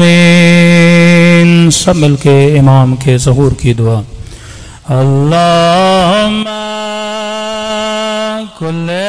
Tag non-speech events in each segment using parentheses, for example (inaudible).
मासूमीन सब मिलके इमाम के जहूर की दुआ अल्लाह कुल्ले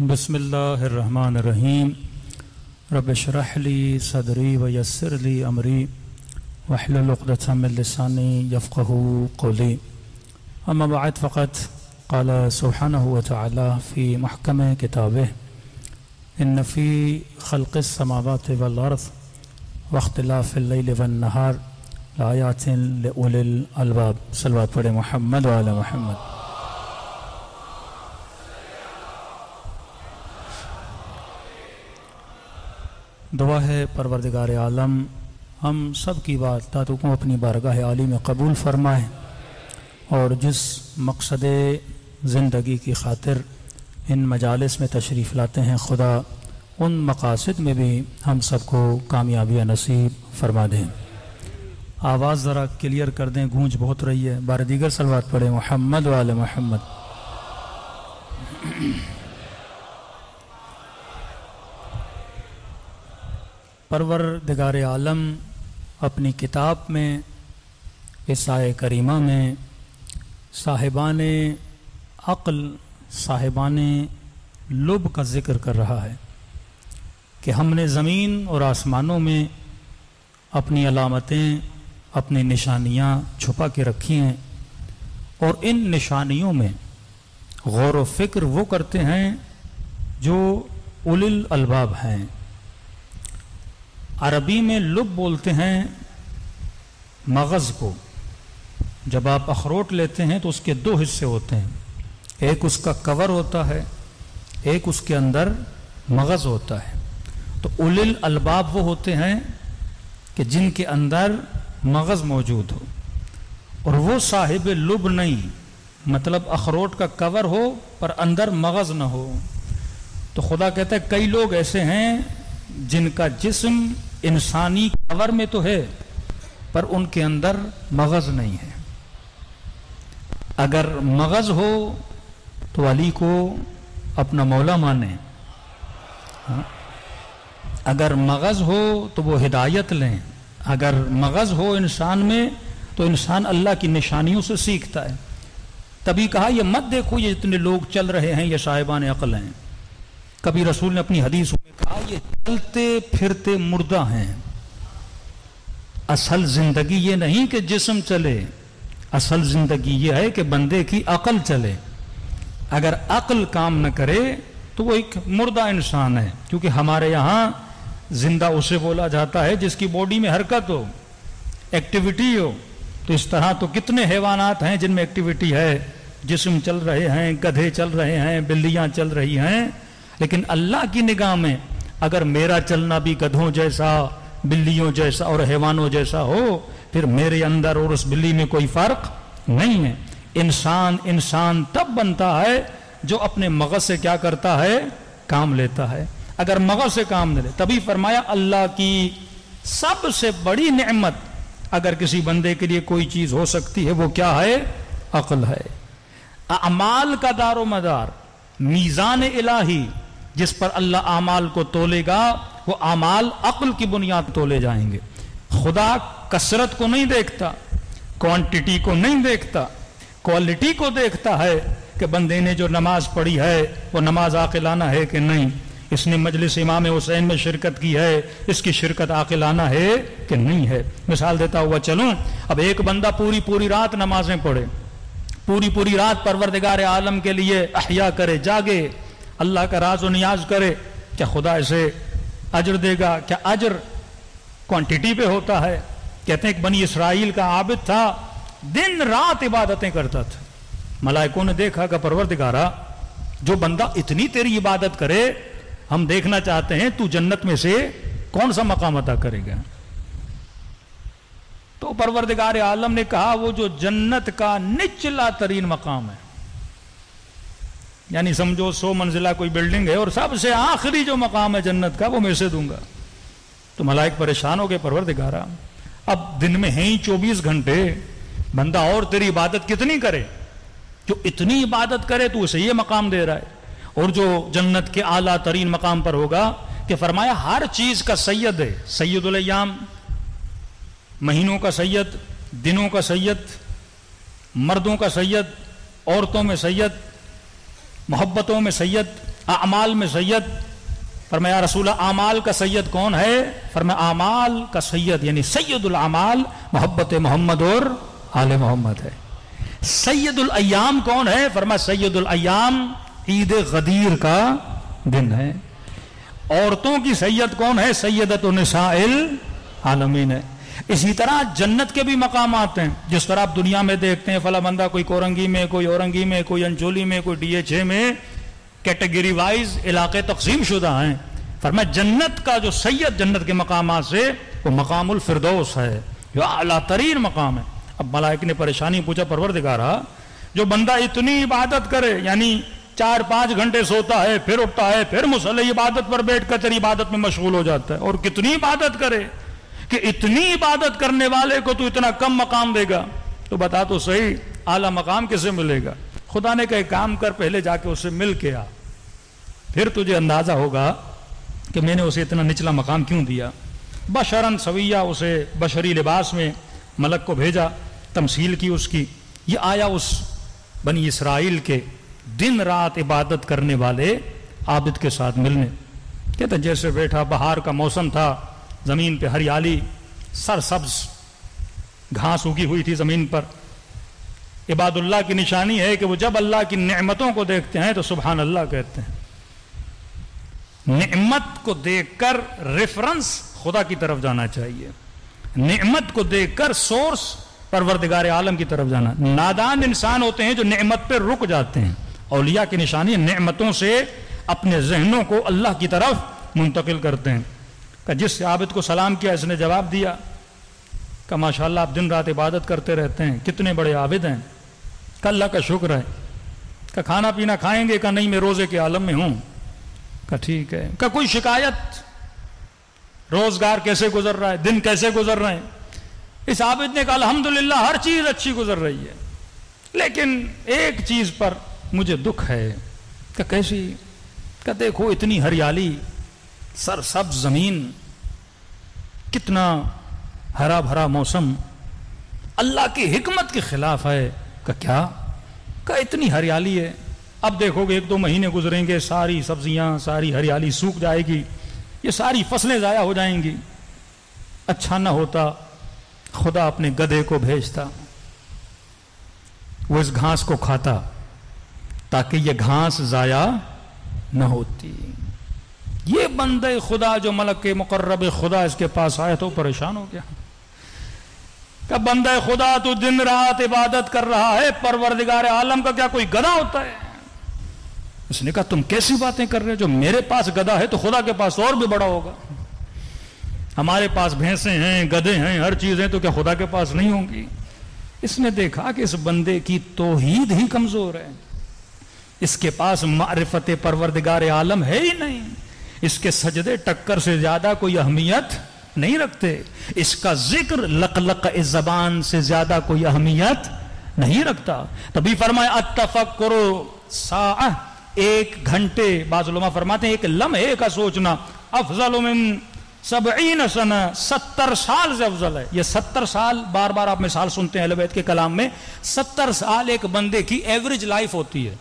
बसमीम रब शरहली सदरी व यसरली अमरी वहलतमिलसानी यफ़क़ू कौली अम्मा बाद फ़क़त क़ाल सुबहानहु व तआला फ़ी महकम किताब इन फ़ी खल्क़ समावात वल अर्ज़ वख्तिलाफ़िल वन्नहार लायातिन लिउलिल अलबाब सलवात पढ़े मोहम्मद व आले मोहम्मद दुआ है, परवरदिगार आलम, हम सब की बात तातु को अपनी बारगाह आली में कबूल फरमाए और जिस मकसद ज़िंदगी की खातिर इन मजालस में तशरीफ़ लाते हैं, खुदा, उन मकासद में भी हम सबको कामयाबी नसीब फरमा दें। आवाज़ ज़रा क्लियर कर दें, गूंज बहुत रही है। बार दीगर सलवात पढ़े, मोहम्मद वाल मोहम्मद। परवर दिगार आलम, अपनी किताब में ईसाए करीमा में, साहिबान अक़ल, साहिबान लुब का ज़िक्र कर रहा है कि हमने ज़मीन और आसमानों में अपनी अलामतें, अपनी निशानियाँ छुपा के रखी हैं और इन निशानियों में गौर व फ़िक्र वो करते हैं जो उलिल अलबाब हैं। अरबी में लुब बोलते हैं मगज़ को। जब आप अखरोट लेते हैं तो उसके दो हिस्से होते हैं। एक उसका कवर होता है, एक उसके अंदर मगज़ होता है। तो उलिल अलबाब वो होते हैं कि जिनके अंदर मगज़ मौजूद हो। और वो साहिब लुब नहीं मतलब अखरोट का कवर हो, पर अंदर मगज न हो। तो खुदा कहता है, कई लोग ऐसे हैं जिनका जिस्म इंसानी कवर में तो है, पर उनके अंदर मगज नहीं है। अगर मगज हो तो अली को अपना मौला माने। हाँ? अगर मगज हो तो वो हिदायत लें। अगर मगज हो इंसान में तो इंसान अल्लाह की निशानियों से सीखता है। तभी कहा, ये मत देखो, ये जितने लोग चल रहे हैं, ये साहिबान अकल हैं। कभी रसूल ने अपनी हदीस में कहा, ये चलते फिरते मुर्दा हैं। असल ज़िंदगी ये नहीं कि जिस्म चले, असल ज़िंदगी ये है कि बंदे की अकल चले। अगर अकल काम न करे तो वो एक मुर्दा इंसान है, क्योंकि हमारे यहाँ ज़िंदा उसे बोला जाता है, जिसकी बॉडी में हरकत हो, एक्टिविटी हो तो इस तरह तो कितने हैवानात हैं जिनमें एक्टिविटी है, जिस्म चल रहे हैं, गधे चल रहे हैं, बिल्लियाँ चल रही हैं लेकिन अल्लाह की निगाह में अगर मेरा चलना भी गधों जैसा, बिल्लियों जैसा और हैवानों जैसा हो, फिर मेरे अंदर और उस बिल्ली में कोई फ़र्क नहीं है। इंसान इंसान तब बनता है जो अपने मगज से क्या करता है? काम लेता है। अगर मगज से काम ले, तभी फरमाया, अल्लाह की सबसे बड़ी नेमत अगर किसी बंदे के लिए कोई चीज़ हो सकती है, वो क्या है? अकल है। अमाल का दारो मदार मीजान इलाही जिस पर अल्लाह अमाल को तोलेगा, वो अमाल अक्ल की बुनियाद तोले जाएँगे। खुदा कसरत को नहीं देखता क्वांटिटी को नहीं देखता क्वालिटी को देखता है कि बंदे ने जो नमाज़ पढ़ी है, वो नमाज़ आकिलाना है कि नहीं? इसने मजलिस इमाम हुसैन में शिरकत की है, इसकी शिरकत आकिलाना है कि नहीं है? मिसाल देता हुआ चलूँ, अब एक बंदा पूरी पूरी रात नमाजें पढ़े पूरी पूरी रात परवरदिगार आलम के लिए अहिया करे, जागे अल्लाह का राज नियाज करे, क्या खुदा इसे अजर देगा? क्या अजर क्वांटिटी पे होता है? कहते हैं बनी इसराइल का आबिद था, दिन रात इबादतें करता था। मलाइकों ने देखा कि परवरदिगारा, जो बंदा इतनी तेरी इबादत करे, हम देखना चाहते हैं, तू जन्नत में से कौन सा मकाम अदा करेगा? तो परवरदिगार आलम ने कहा, वो जो जन्नत का निचला तरीन मकाम है यानी समझो सौ मंजिला कोई बिल्डिंग है और सबसे आखिरी जो मकाम है जन्नत का, वो मैं से दूँगा। तो मलाइक परेशान हो गए परवर दिखारा अब दिन में है ही चौबीस घंटे। बंदा और तेरी इबादत कितनी करे? जो इतनी इबादत करे तो उसे ये मकाम दे रहा है। और जो जन्नत के आला तरीन मकाम पर होगा, कि फरमाया, हर चीज़ का सैयद है। सैयदुलयाम महीनों का सैयद, दिनों का सैयद, मर्दों का सैयद, औरतों में सैयद मोहब्बतों में सैयद, अमाल में सैयद। फरमाया, रसूल आमाल का सैयद कौन है? फरमा आमाल का सैयद, यानी सैयदुल अमाल, मोहब्बत मोहम्मद और आल मोहम्मद है। सैयदुल अयाम कौन है? फरमा सैयदुल अयाम ईद गदीर का दिन है। औरतों की सैयद कौन है? सैयदत निसाइल आलमीन है। इसी तरह जन्नत के भी मकाम आते हैं। जिस तरह आप दुनिया में देखते हैं, फला बंदा कोई कोरंगी में, कोई औरंगी में, कोई अंचोली में, कोई डीएचए में कैटेगरी वाइज इलाके तकसीम शुदा हैं। फरमा जन्नत का जो सैयद जन्नत के मकाम से, वो मकामुल फिरदौस है। जो अला तरीन मकाम है। अब मलाइक ने परेशानी पूछा परवर दिखा रहा जो बंदा इतनी इबादत करे, यानी चार पाँच घंटे सोता है, फिर उठता है, फिर मुसल इबादत पर बैठ कर इबादत में मशगूल हो जाता है, और कितनी इबादत करे। कि इतनी इबादत करने वाले को तू इतना कम मकाम देगा। तो बता तो सही, आला मकाम किसे मिलेगा? खुदा ने कहे, काम कर, पहले जाके उससे मिल के आ। फिर तुझे अंदाज़ा होगा कि मैंने उसे इतना निचला मकाम क्यों दिया। बशरन सवैया उसे बशरी लिबास में मलक को भेजा, तमसील की उसकी। ये आया उस बनी इसराइल के दिन रात इबादत करने वाले आबिद के साथ मिलने। कहते जैसे बैठा, बहार का मौसम था ज़मीन पे हरियाली, सरसब्ज, घास उगी हुई थी ज़मीन पर। इबादुल्लाह की निशानी है कि वो जब अल्लाह की नेमतों को देखते हैं तो सुबहान अल्लाह कहते हैं। नेमत को देखकर रेफरेंस खुदा की तरफ़ जाना चाहिए। नेमत को देखकर सोर्स परवरदिगार आलम की तरफ़ जाना। नादान इंसान होते हैं जो नेमत पर रुक जाते हैं। औलिया की निशानी नेमतों से अपने जहनों को अल्लाह की तरफ़ मुंतकिल करते हैं। का जिस आबिद को सलाम किया, इसने जवाब दिया का माशाल्लाह आप दिन रात इबादत करते रहते हैं, कितने बड़े आबिद हैं। अल्लाह का शुक्र है। का खाना पीना खाएँगे, का नहीं, मैं रोज़े के आलम में हूँ। का ठीक है। का कोई शिकायत? रोज़गार कैसे गुजर रहा है? दिन कैसे गुजर रहे हैं? इस आबिद ने कहा, अल्हम्दुलिल्लाह, हर चीज़ अच्छी गुजर रही है। लेकिन एक चीज़ पर मुझे दुख है। का कैसी? का देखो, इतनी हरियाली। सरसब ज़मीन, कितना हरा भरा मौसम, अल्लाह की हिकमत के खिलाफ है, का क्या? का इतनी हरियाली है? अब देखोगे एक दो महीने गुजरेंगे, सारी सब्ज़ियाँ, सारी हरियाली सूख जाएगी, ये सारी फ़सलें ज़ाया हो जाएँगी। अच्छा ना होता, खुदा अपने गधे को भेजता, वो इस घास को खाता, ताकि ये घास ज़ाया न होती। ये बंदे खुदा जो मलक के मुकर्रब खुदा इसके पास आया तो परेशान हो गया। क्या बंदा खुदा तो दिन रात इबादत कर रहा है, परवरदिगार आलम का क्या कोई गदा होता है? उसने कहा, तुम कैसी बातें कर रहे हो? जो मेरे पास गदा है तो खुदा के पास और भी बड़ा होगा। हमारे पास भैंसे हैं, गधे हैं, हर चीज़ है तो क्या खुदा के पास नहीं होंगी? इसने देखा कि इस बंदे की तोहीद ही कमज़ोर है। इसके पास मारिफत परवरदिगार आलम है ही नहीं। इसके सजदे टक्कर से ज़्यादा कोई अहमियत नहीं रखते। इसका ज़िक्र लक लक इस जबान से ज़्यादा कोई अहमियत नहीं रखता। तभी फरमाए अतफक करो सा एक घंटे, बाजुलमा फरमाते हैं, एक लम्हे का सोचना, अफजल सबईन सन। सत्तर साल से अफजल है। ये सत्तर साल, बार बार आप मिसाल सुनते हैं अलवैद के कलाम में, सत्तर साल एक बंदे की एवरेज लाइफ होती है।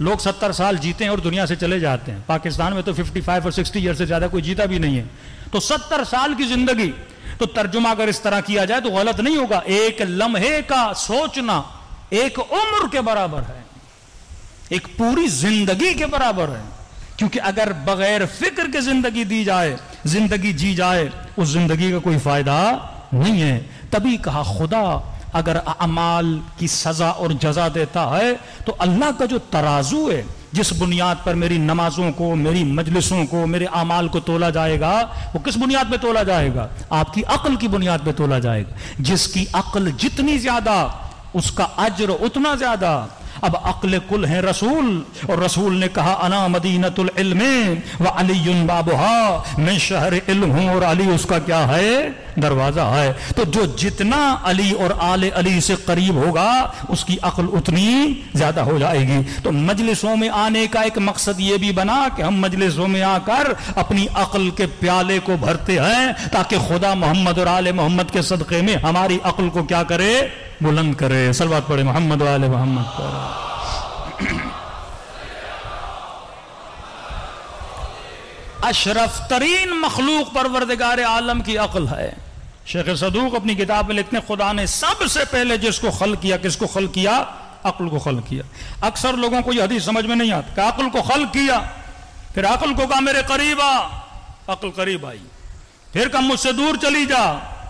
लोग सत्तर साल जीते हैं और दुनिया से चले जाते हैं। पाकिस्तान में तो 55 और 60 ईयर से ज़्यादा कोई जीता भी नहीं है। तो सत्तर साल की ज़िंदगी तो तर्जुमा अगर इस तरह किया जाए तो गलत नहीं होगा। एक लम्हे का सोचना एक उम्र के बराबर है। एक पूरी ज़िंदगी के बराबर है। क्योंकि अगर बगैर फ़िक्र के ज़िंदगी दी जाए, ज़िंदगी जी जाए, उस ज़िंदगी का कोई फ़ायदा नहीं है। तभी कहा खुदा अगर अमाल की सजा और जजा देता है तो अल्लाह का जो तराजू है, जिस बुनियाद पर मेरी नमाजों को, मेरी मजलिसों को, मेरे अमाल को तोला जाएगा, वो किस बुनियाद पे तोला जाएगा? आपकी अकल की बुनियाद पे तोला जाएगा। जिसकी अकल जितनी ज़्यादा, उसका अज्र उतना ज़्यादा अब अकल कुल है रसूल। और रसूल ने कहा, अना मदीनतुल व अली बाबुहा। मैं शहर इल्म हूँ और अली उसका क्या है? दरवाज़ा है। तो जो जितना अली और आले अली से करीब होगा, उसकी अकल उतनी ज़्यादा हो जाएगी। तो मजलिसों में आने का एक मकसद ये भी बना कि हम मजलिसों में आकर अपनी अकल के प्याले को भरते हैं, ताकि खुदा मोहम्मद और आले मोहम्मद के सदक़े में हमारी अक्ल को क्या करे? बुलंद करे, सलवात पढ़े मोहम्मद वाले मोहम्मद पर। अशरफ तरीन मखलूक परवरदिगार आलम की अकल है। शेख सदूक अपनी किताब में लिखते खुदा ने सबसे पहले जिसको खल किया, किसको खल किया? अकल को खल किया। अक्सर लोगों को यह हदीस समझ में नहीं आता अक्ल को खल किया, फिर अकल को कहा, मेरे करीब आ। अकल करीब आई। फिर कहा, मुझसे दूर चली जा।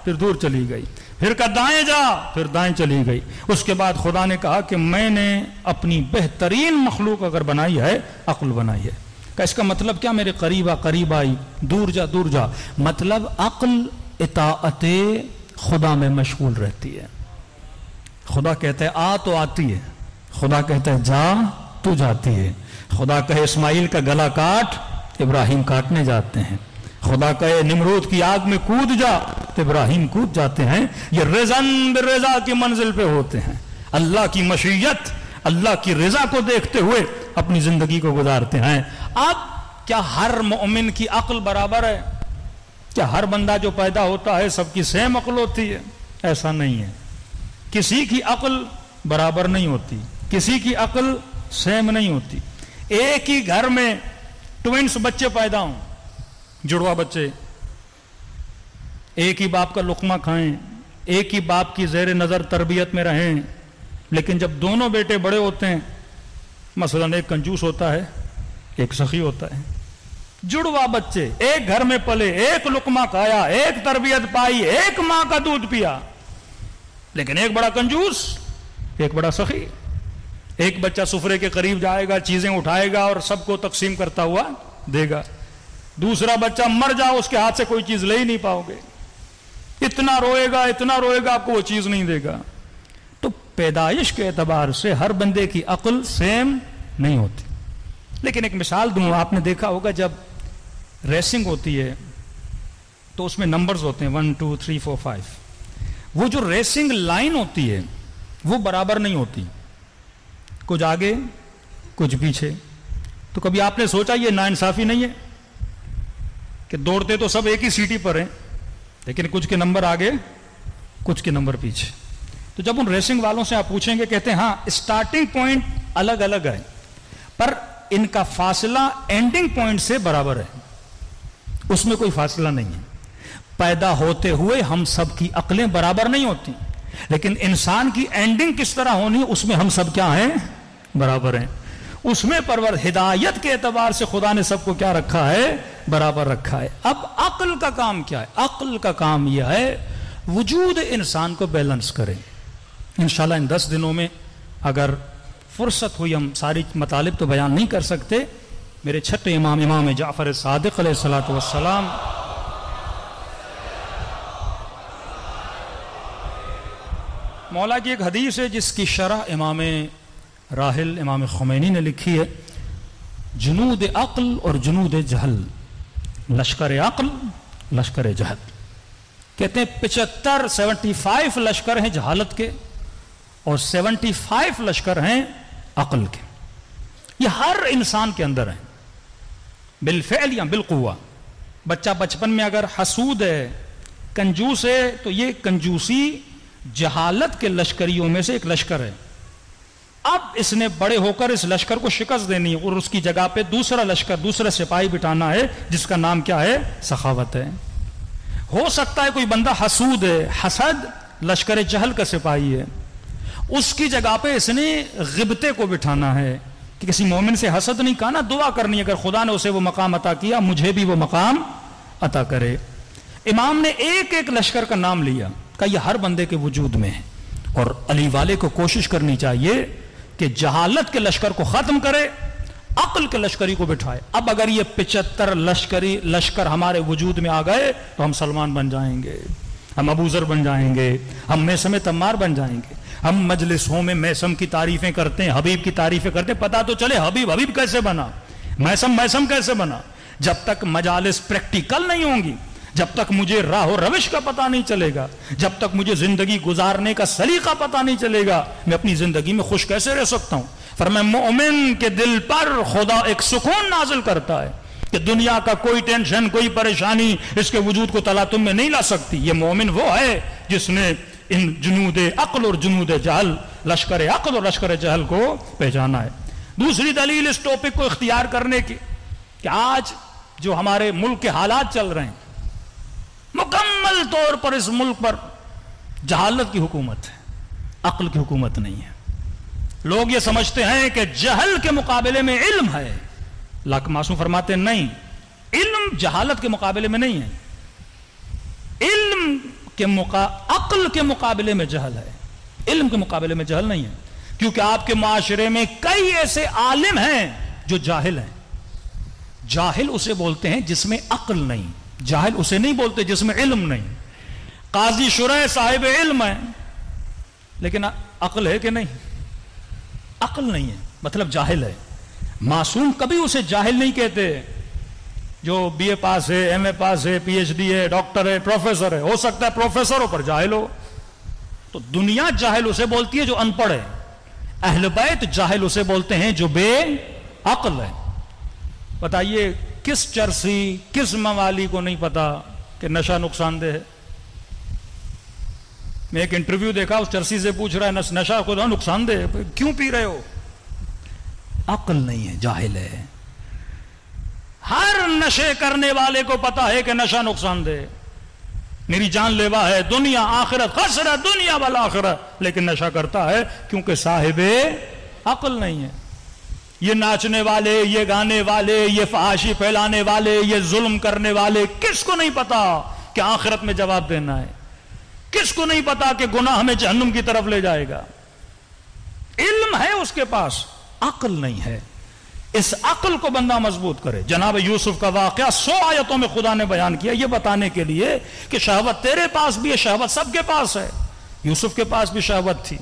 फिर दूर चली गई। फिर कहा दाएँ जा, फिर दाएँ चली गई। उसके बाद खुदा ने कहा कि मैंने अपनी बेहतरीन मखलूक अगर बनाई है, अक्ल बनाई है। इसका मतलब क्या? मेरे करीब करीब आई, दूर जा दूर जा। मतलब अक्ल, इताअत खुदा में मशगूल रहती है। खुदा कहते हैं, आ तो आती है। खुदा कहते हैं, जा, तू जाती है। खुदा कहे, इस्माइल का गला काट, इब्राहिम काटने जाते हैं। खुदा कहे निमरूद की आग में कूद जा तो इब्राहिम कूद जाते हैं, ये रजन रजा की मंजिल पे होते हैं। अल्लाह की मशीयत, अल्लाह की रजा को देखते हुए अपनी ज़िंदगी को गुजारते हैं। अब क्या हर मोमिन की अक्ल बराबर है? क्या हर बंदा जो पैदा होता है, सबकी सेम अक्ल होती है? ऐसा नहीं है। किसी की अक्ल बराबर नहीं होती, किसी की अक्ल सेम नहीं होती। एक ही घर में ट्विंस बच्चे पैदा हों जुड़वा बच्चे, एक ही बाप का लुकमा खाएँ, एक ही बाप की जेर नज़र तरबियत में रहें, लेकिन जब दोनों बेटे बड़े होते हैं, मसलन एक कंजूस होता है, एक सखी होता है। जुड़वा बच्चे, एक घर में पले, एक लुकमा खाया, एक तरबियत पाई, एक माँ का दूध पिया, लेकिन एक बड़ा कंजूस, एक बड़ा सखी, एक बच्चा सुफरे के करीब जाएगा, चीज़ें उठाएगा और सबको तकसीम करता हुआ देगा। दूसरा बच्चा मर जाओ, उसके हाथ से कोई चीज़ ले ही नहीं पाओगे। इतना रोएगा इतना रोएगा, आपको वो चीज़ नहीं देगा। तो पैदाइश के एतबार से हर बंदे की अक्ल सेम नहीं होती। लेकिन एक मिसाल दूँ, आपने देखा होगा, जब रेसिंग होती है तो उसमें नंबर्स होते हैं one two three four five वो जो रेसिंग लाइन होती है, वो बराबर नहीं होती। कुछ आगे, कुछ पीछे। तो कभी आपने सोचा, ये नाइंसाफी नहीं है? कि दौड़ते तो सब एक ही सीटी पर हैं, लेकिन कुछ के नंबर आगे, कुछ के नंबर पीछे। तो जब उन रेसिंग वालों से आप पूछेंगे, कहते हैं हाँ स्टार्टिंग पॉइंट अलग अलग है, पर इनका फासला एंडिंग पॉइंट से बराबर है। उसमें कोई फासला नहीं है। पैदा होते हुए हम सब की अकलें बराबर नहीं होती, लेकिन इंसान की एंडिंग किस तरह होनी, उसमें हम सब क्या हैं? बराबर हैं। उसमें परवर हिदायत के एतबार से खुदा ने सबको क्या रखा है? बराबर रखा है। अब अक्ल का काम क्या है? अक्ल का काम यह है, वजूद इंसान को बैलेंस करें। इन इन दस दिनों में अगर फुर्सत हुई, हम सारी मतालिब तो बयान नहीं कर सकते। मेरे छठे इमाम इमाम जाफ़र सदक सलाम मौला की एक हदीस है जिसकी शरह इमाम राहिल इमाम खुमैनी ने लिखी है, जुनूद अक्ल और जुनूद जहल, लश्कर अक्ल, लश्कर जहल। कहते हैं, पिचहत्तर, सेवेंटी फाइव लश्कर हैं जहालत के और सेवेंटी फाइव लश्कर हैं अक्ल के। ये हर इंसान के अंदर है। बिलफेल या बिलकुआ बच्चा बचपन में अगर हसूद है, कंजूस है तो ये कंजूसी जहालत के लश्करियों में से एक लश्कर है। अब इसने बड़े होकर इस लश्कर को शिकस्त देनी है और उसकी जगह पे दूसरा लश्कर, दूसरा सिपाही बिठाना है, जिसका नाम क्या है? सखावत है। हो सकता है कोई बंदा हसूद है, हसद लश्कर जहल का सिपाही है। उसकी जगह पे इसने गिबते को बिठाना है कि किसी मोमिन से हसद नहीं, कहा ना दुआ करनी अगर खुदा ने उसे वो मकाम अता किया, मुझे भी वो मकाम अता करे। इमाम ने एक एक लश्कर का नाम लिया का यह हर बंदे के वजूद में है। और अली वाले को कोशिश करनी चाहिए कि जहालत के लश्कर को खत्म करे, अक्ल के लश्करी को बिठाए। अब अगर ये पिचहत्तर लश्करी, लश्कर हमारे वजूद में आ गए तो हम सलमान बन जाएँगे, हम अबूजर बन जाएँगे, हम मैसम तम्मार बन जाएँगे, हम मजलिसों में मैसम की तारीफें करते हैं, हबीब की तारीफें करते हैं। पता तो चले हबीब हबीब कैसे बना? मैसम मैसम कैसे बना? जब तक मजालिस प्रैक्टिकल नहीं होंगी जब तक मुझे राह रविश का पता नहीं चलेगा, जब तक मुझे ज़िंदगी गुजारने का सलीका पता नहीं चलेगा, मैं अपनी ज़िंदगी में खुश कैसे रह सकता हूँ? पर मैं मोमिन के दिल पर खुदा एक सुकून नाजिल करता है कि दुनिया का कोई टेंशन, कोई परेशानी इसके वजूद को तला में नहीं ला सकती। ये मोमिन वो है जिसने इन जुनूद अक्ल और जुनूद जहल, लश्कर अक्ल और लश्कर जहल को पहचाना है। दूसरी दलील इस टॉपिक को इख्तियार करने की कि आज जो हमारे मुल्क के हालात चल रहे हैं मुकम्मल तौर पर इस मुल्क पर जहालत की हुकूमत है, अक्ल की हुकूमत नहीं है। लोग ये समझते हैं कि जहल के मुकाबले में इल्म है। लाख मासूम फरमाते नहीं, इल्म जहालत के मुकाबले में नहीं है। इल्म के मुका, अक्ल के मुकाबले में जहल है। इल्म के मुकाबले में जहल नहीं है। क्योंकि आपके माशरे में कई ऐसे आलिम हैं जो जाहिल हैं। जाहिल उसे बोलते हैं जिसमें अक्ल नहीं। जाहिल उसे नहीं बोलते जिसमें इल्म नहीं। काजी शुरा साहिब इल्म है, लेकिन अक्ल है कि नहीं? अकल नहीं है मतलब जाहिल है। मासूम कभी उसे जाहिल नहीं कहते। जो बीए पास है एमए पास है पीएचडी है डॉक्टर है प्रोफेसर है, हो सकता है प्रोफेसरों पर जाहिल हो। तो दुनिया जाहिल उसे बोलती है जो अनपढ़ है। अहलबैत जाहिल उसे बोलते हैं जो बे अकल है। बताइए किस चरसी, किस मवाली को नहीं पता कि नशा नुकसानदेह है? मैं एक इंटरव्यू देखा, उस चरसी से पूछ रहा है, नशा को नुकसानदेह क्यों पी रहे हो? अक्ल नहीं है, जाहिल है। हर नशे करने वाले को पता है कि नशा नुकसानदेह मेरी जान लेवा है, दुनिया आखिरत, खसरा, दुनिया वाला आखिरत, लेकिन नशा करता है, क्योंकि साहिब अकल नहीं है। ये नाचने वाले, ये गाने वाले, ये फहाशी फैलाने वाले, ये जुल्म करने वाले, किसको नहीं पता कि आखिरत में जवाब देना है? किसको नहीं पता कि गुना हमें जहन्नुम की तरफ़ ले जाएगा? इल्म है उसके पास, अकल नहीं है। इस अकल को बंदा मज़बूत करे। जनाब यूसुफ का वाक्य सौ आयतों में खुदा ने बयान किया यह बताने के लिए कि शहवत तेरे पास भी है, शहवत सबके पास है। यूसुफ के पास भी शहवत थी।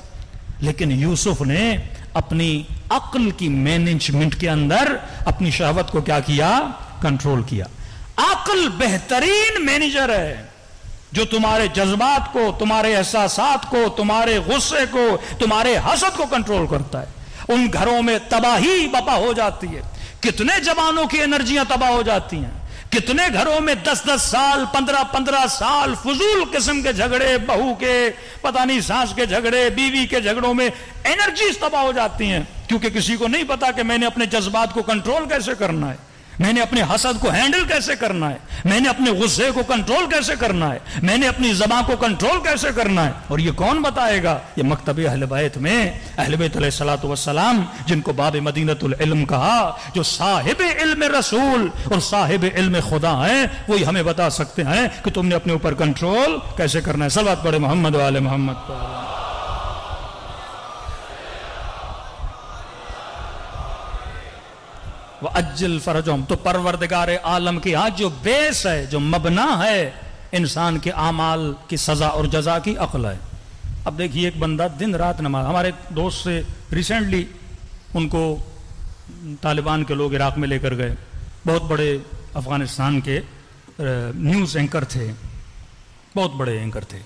लेकिन यूसुफ ने अपनी अक्ल की मैनेजमेंट के अंदर अपनी शहवत को क्या किया? कंट्रोल किया। अक्ल बेहतरीन मैनेजर है, जो तुम्हारे जज्बात को, तुम्हारे एहसास को, तुम्हारे गुस्से को, तुम्हारे हसद को कंट्रोल करता है। उन घरों में तबाही बपा हो जाती है। कितने जवानों की एनर्जियाँ तबाह हो जाती हैं। कितने घरों में दस दस साल, पंद्रह पंद्रह साल फजूल किस्म के झगड़े, बहू के, पता नहीं सास के झगड़े, बीवी के झगड़ों में एनर्जी तबाह हो जाती हैं। क्योंकि किसी को नहीं पता कि मैंने अपने जज्बात को कंट्रोल कैसे करना है। मैंने अपने हसद को हैंडल कैसे करना है? मैंने अपने गुस्से को कंट्रोल कैसे करना है? मैंने अपनी जबान को कंट्रोल कैसे करना है? और ये कौन बताएगा? ये मकतब अहलबैत में अहलबैत सलाम जिनको बाब मदीनतुल इल्म कहा, जो साहिब इल्म रसूल और साहिब इल्म खुदा है, वही हमें बता सकते हैं कि तुमने अपने ऊपर कंट्रोल कैसे करना है? सलवात पढ़े मोहम्मद वाले मोहम्मद वह अज्जल फरजम तो परवरदगार आलम की आज जो बेस है, जो मबना है, इंसान के आमाल की सजा और जजा की अकल है। अब देखिए एक बंदा दिन रात नमाज़, हमारे दोस्त से रिसेंटली उनको तालिबान के लोग इराक में लेकर गए। बहुत बड़े अफ़गानिस्तान के न्यूज़ एंकर थे। बहुत बड़े एंकर थे।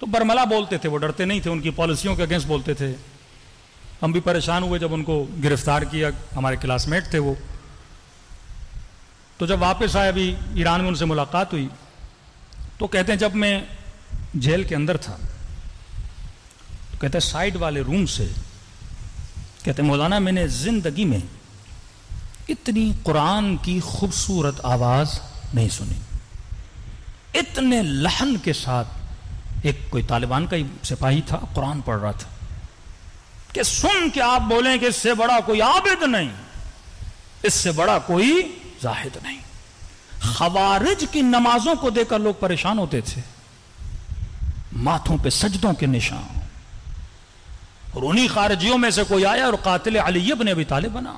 तो बरमला बोलते थे, वो डरते नहीं थे, उनकी पॉलिसियों के अगेंस्ट बोलते थे। हम भी परेशान हुए जब उनको गिरफ़्तार किया, हमारे क्लासमेट थे वो। तो जब वापस आए, अभी ईरान में उनसे मुलाकात हुई तो कहते हैं जब मैं जेल के अंदर था तो कहते हैं साइड वाले रूम से, कहते मौलाना, मैंने ज़िंदगी में इतनी कुरान की खूबसूरत आवाज़ नहीं सुनी। इतने लहन के साथ एक कोई तालिबान का ही सिपाही था, कुरान पढ़ रहा था। कि सुन के आप बोलें कि इससे बड़ा कोई आबिद नहीं, इससे बड़ा कोई जाहिद नहीं। खवारिज की नमाजों को देखकर लोग परेशान होते थे, माथों पे सजदों के निशान। और उन्हीं खारजियों में से कोई आया और कातिल अलीब ने अभी ताले बना।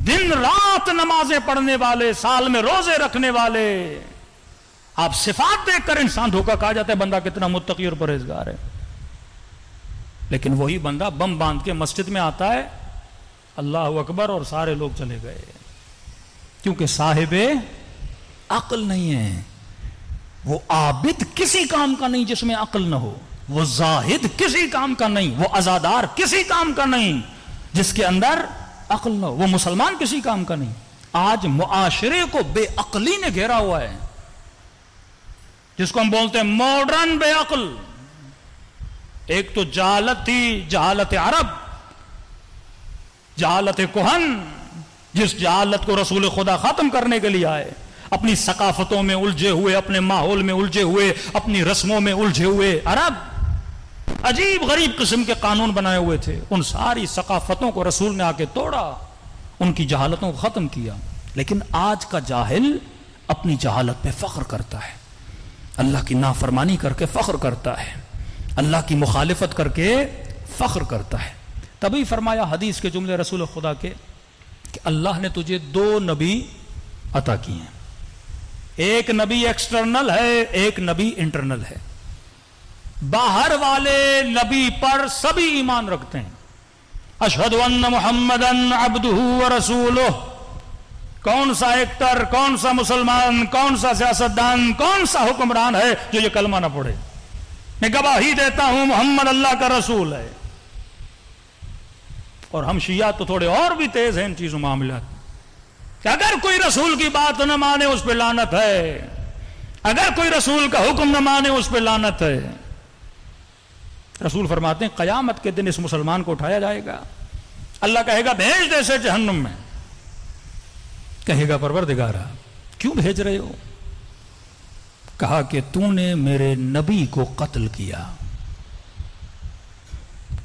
दिन रात नमाजें पढ़ने वाले, साल में रोज़े रखने वाले, आप सिफात देखकर इंसान धोखा कहा जाता है, बंदा कितना मुत्तकी और परहेजगार है। लेकिन वही बंदा बम बाँध के मस्जिद में आता है, अल्लाह अकबर और सारे लोग चले गए। क्योंकि साहिब अकल नहीं है। वो आबिद किसी काम का नहीं जिसमें अकल ना हो। वो जाहिद किसी काम का नहीं। वो आजादार किसी काम का नहीं जिसके अंदर अकल ना हो। वो मुसलमान किसी काम का नहीं। आज मुआशरे को बेअकली ने घेरा हुआ है। जिसको हम बोलते हैं मॉडर्न बेअकल। एक तो जहालत थी जहालत अरब जहालत कोहन, जिस जहालत को रसूल खुदा खत्म करने के लिए आए। अपनी सकाफतों में उलझे हुए, अपने माहौल में उलझे हुए, अपनी रस्मों में उलझे हुए अरब, अजीब गरीब किस्म के कानून बनाए हुए थे। उन सारी सकाफतों को रसूल ने आके तोड़ा, उनकी जहालतों को खत्म किया। लेकिन आज का जाहिल अपनी जहालत पे फख्र करता है। अल्लाह की नाफरमानी करके फख्र करता है। अल्लाह की मुखालिफत करके फ़ख्र करता है। तभी फरमाया हदीस के जुमले रसूल खुदा के कि अल्लाह ने तुझे दो नबी अता किए हैं। एक नबी एक्सटर्नल है, एक नबी इंटरनल है। बाहर वाले नबी पर सभी ईमान रखते हैं। अशहद मोहम्मद अब्दू रसूल कौन सा एक्टर कौन सा मुसलमान, कौन सा सियासतदान, कौन सा हुक्मरान है जो ये कलमा ना पढ़े? मैं गवाही देता हूँ, मोहम्मद अल्लाह का रसूल है। और हम शिया तो थोड़े और भी तेज हैं इन चीज़ों मामला। कि अगर कोई रसूल की बात न माने, उस पर लानत है। अगर कोई रसूल का हुक्म न माने, उस पर लानत है। रसूल फरमाते हैं, कयामत के दिन इस मुसलमान को उठाया जाएगा। अल्लाह कहेगा, भेज दे से जहन्नुम में। कहेगा परवर दिगारा क्यों भेज रहे हो? कहा कि तूने मेरे नबी को कत्ल किया।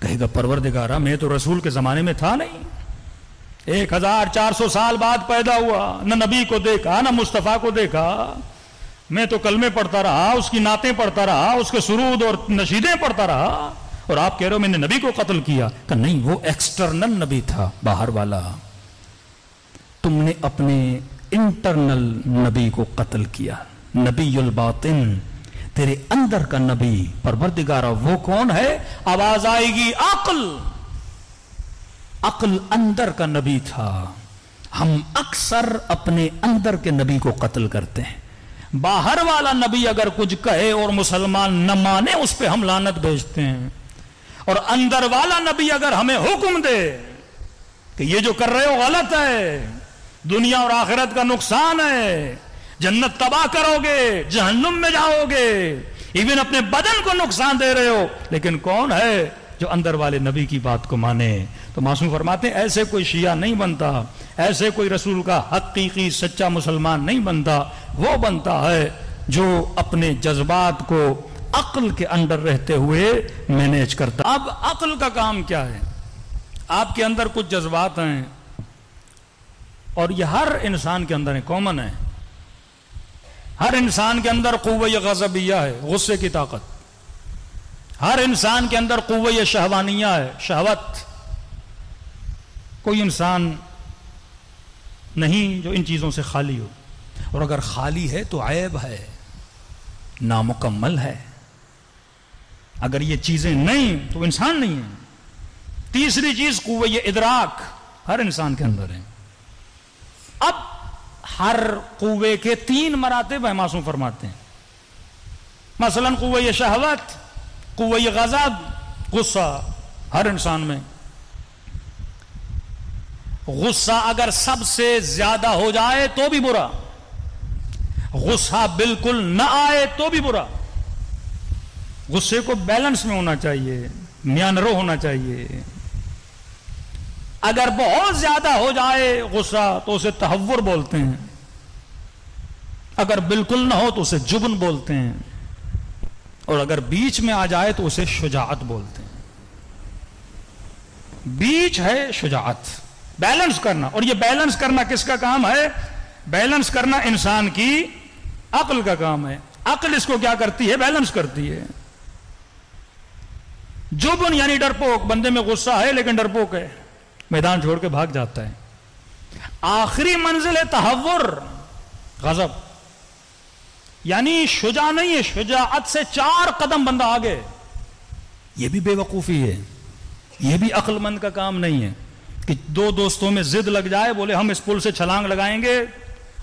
कहेगा, परवरदिगारा, मैं तो रसूल के जमाने में था नहीं। एक हज़ार चार सौ साल बाद पैदा हुआ, न नबी को देखा, न मुस्तफ़ा को देखा। मैं तो कलमे पढ़ता रहा, उसकी नातें पढ़ता रहा, उसके सुरूद और नशीदें पढ़ता रहा और आप कह रहे हो मैंने नबी को कत्ल किया। कि नहीं, वो एक्सटर्नल नबी था, बाहर वाला। तुमने अपने इंटरनल नबी को कत्ल किया। नबील बातिन, तेरे अंदर का नबी परवरदिगारा, वो कौन है? आवाज़ आएगी, अक्ल। अकल अंदर का नबी था। हम अक्सर अपने अंदर के नबी को कत्ल करते हैं। बाहर वाला नबी अगर कुछ कहे और मुसलमान न माने, उस पर हम लानत भेजते हैं। और अंदर वाला नबी अगर हमें हुक्म दे कि ये जो कर रहे हो गलत है, दुनिया और आखिरत का नुकसान है जन्नत तबाह करोगे, जहन्नुम में जाओगे। इवन अपने बदन को नुकसान दे रहे हो। लेकिन कौन है जो अंदर वाले नबी की बात को माने? तो मासूम फरमाते ऐसे कोई शिया नहीं बनता। ऐसे कोई रसूल का हकीकी सच्चा मुसलमान नहीं बनता। वो बनता है जो अपने जज्बात को अक्ल के अंडर रहते हुए मैनेज करता। अब अक्ल का काम क्या है? आपके अंदर कुछ जज्बात हैं और यह हर इंसान के अंदर है, कॉमन है। हर इंसान के अंदर कुव गजबिया है, गुस्से की ताकत। हर इंसान के अंदर कुव शहवानिया है, शहवत। कोई इंसान नहीं जो इन चीज़ों से खाली हो। और अगर खाली है तो ऐब है, नामुकम्मल है। अगर ये चीज़ें नहीं तो इंसान नहीं है। तीसरी चीज़ कुव इदराक, हर इंसान के अंदर है। अब हर कुए के तीन मराते मासूम फरमाते हैं। मसलन कुए शहवत कुए गजब, गुस्सा हर इंसान में। गुस्सा अगर सबसे ज़्यादा हो जाए तो भी बुरा। गुस्सा बिल्कुल ना आए तो भी बुरा। गुस्से को बैलेंस में होना चाहिए, म्यानरो होना चाहिए। अगर बहुत ज़्यादा हो जाए गुस्सा तो उसे तहवर बोलते हैं। अगर बिल्कुल ना हो तो उसे जुबन बोलते हैं। और अगर बीच में आ जाए तो उसे शुजात बोलते हैं। बीच है शुजात बैलेंस करना। और ये बैलेंस करना किसका काम है? बैलेंस करना इंसान की अकल का काम है। अकल इसको क्या करती है? बैलेंस करती है। जुबन यानी डरपोक। बंदे में गुस्सा है, लेकिन डरपोक है। मैदान छोड़ के भाग जाता है। आखिरी मंजिल है तहवर गजब। यानी शुजा नहीं है शुजात से चार कदम बंदा आगे। यह भी बेवकूफ़ी है। यह भी अक्लमंद का काम नहीं है कि दो दोस्तों में जिद लग जाए, बोले हम इस पुल से छलांग लगाएँगे,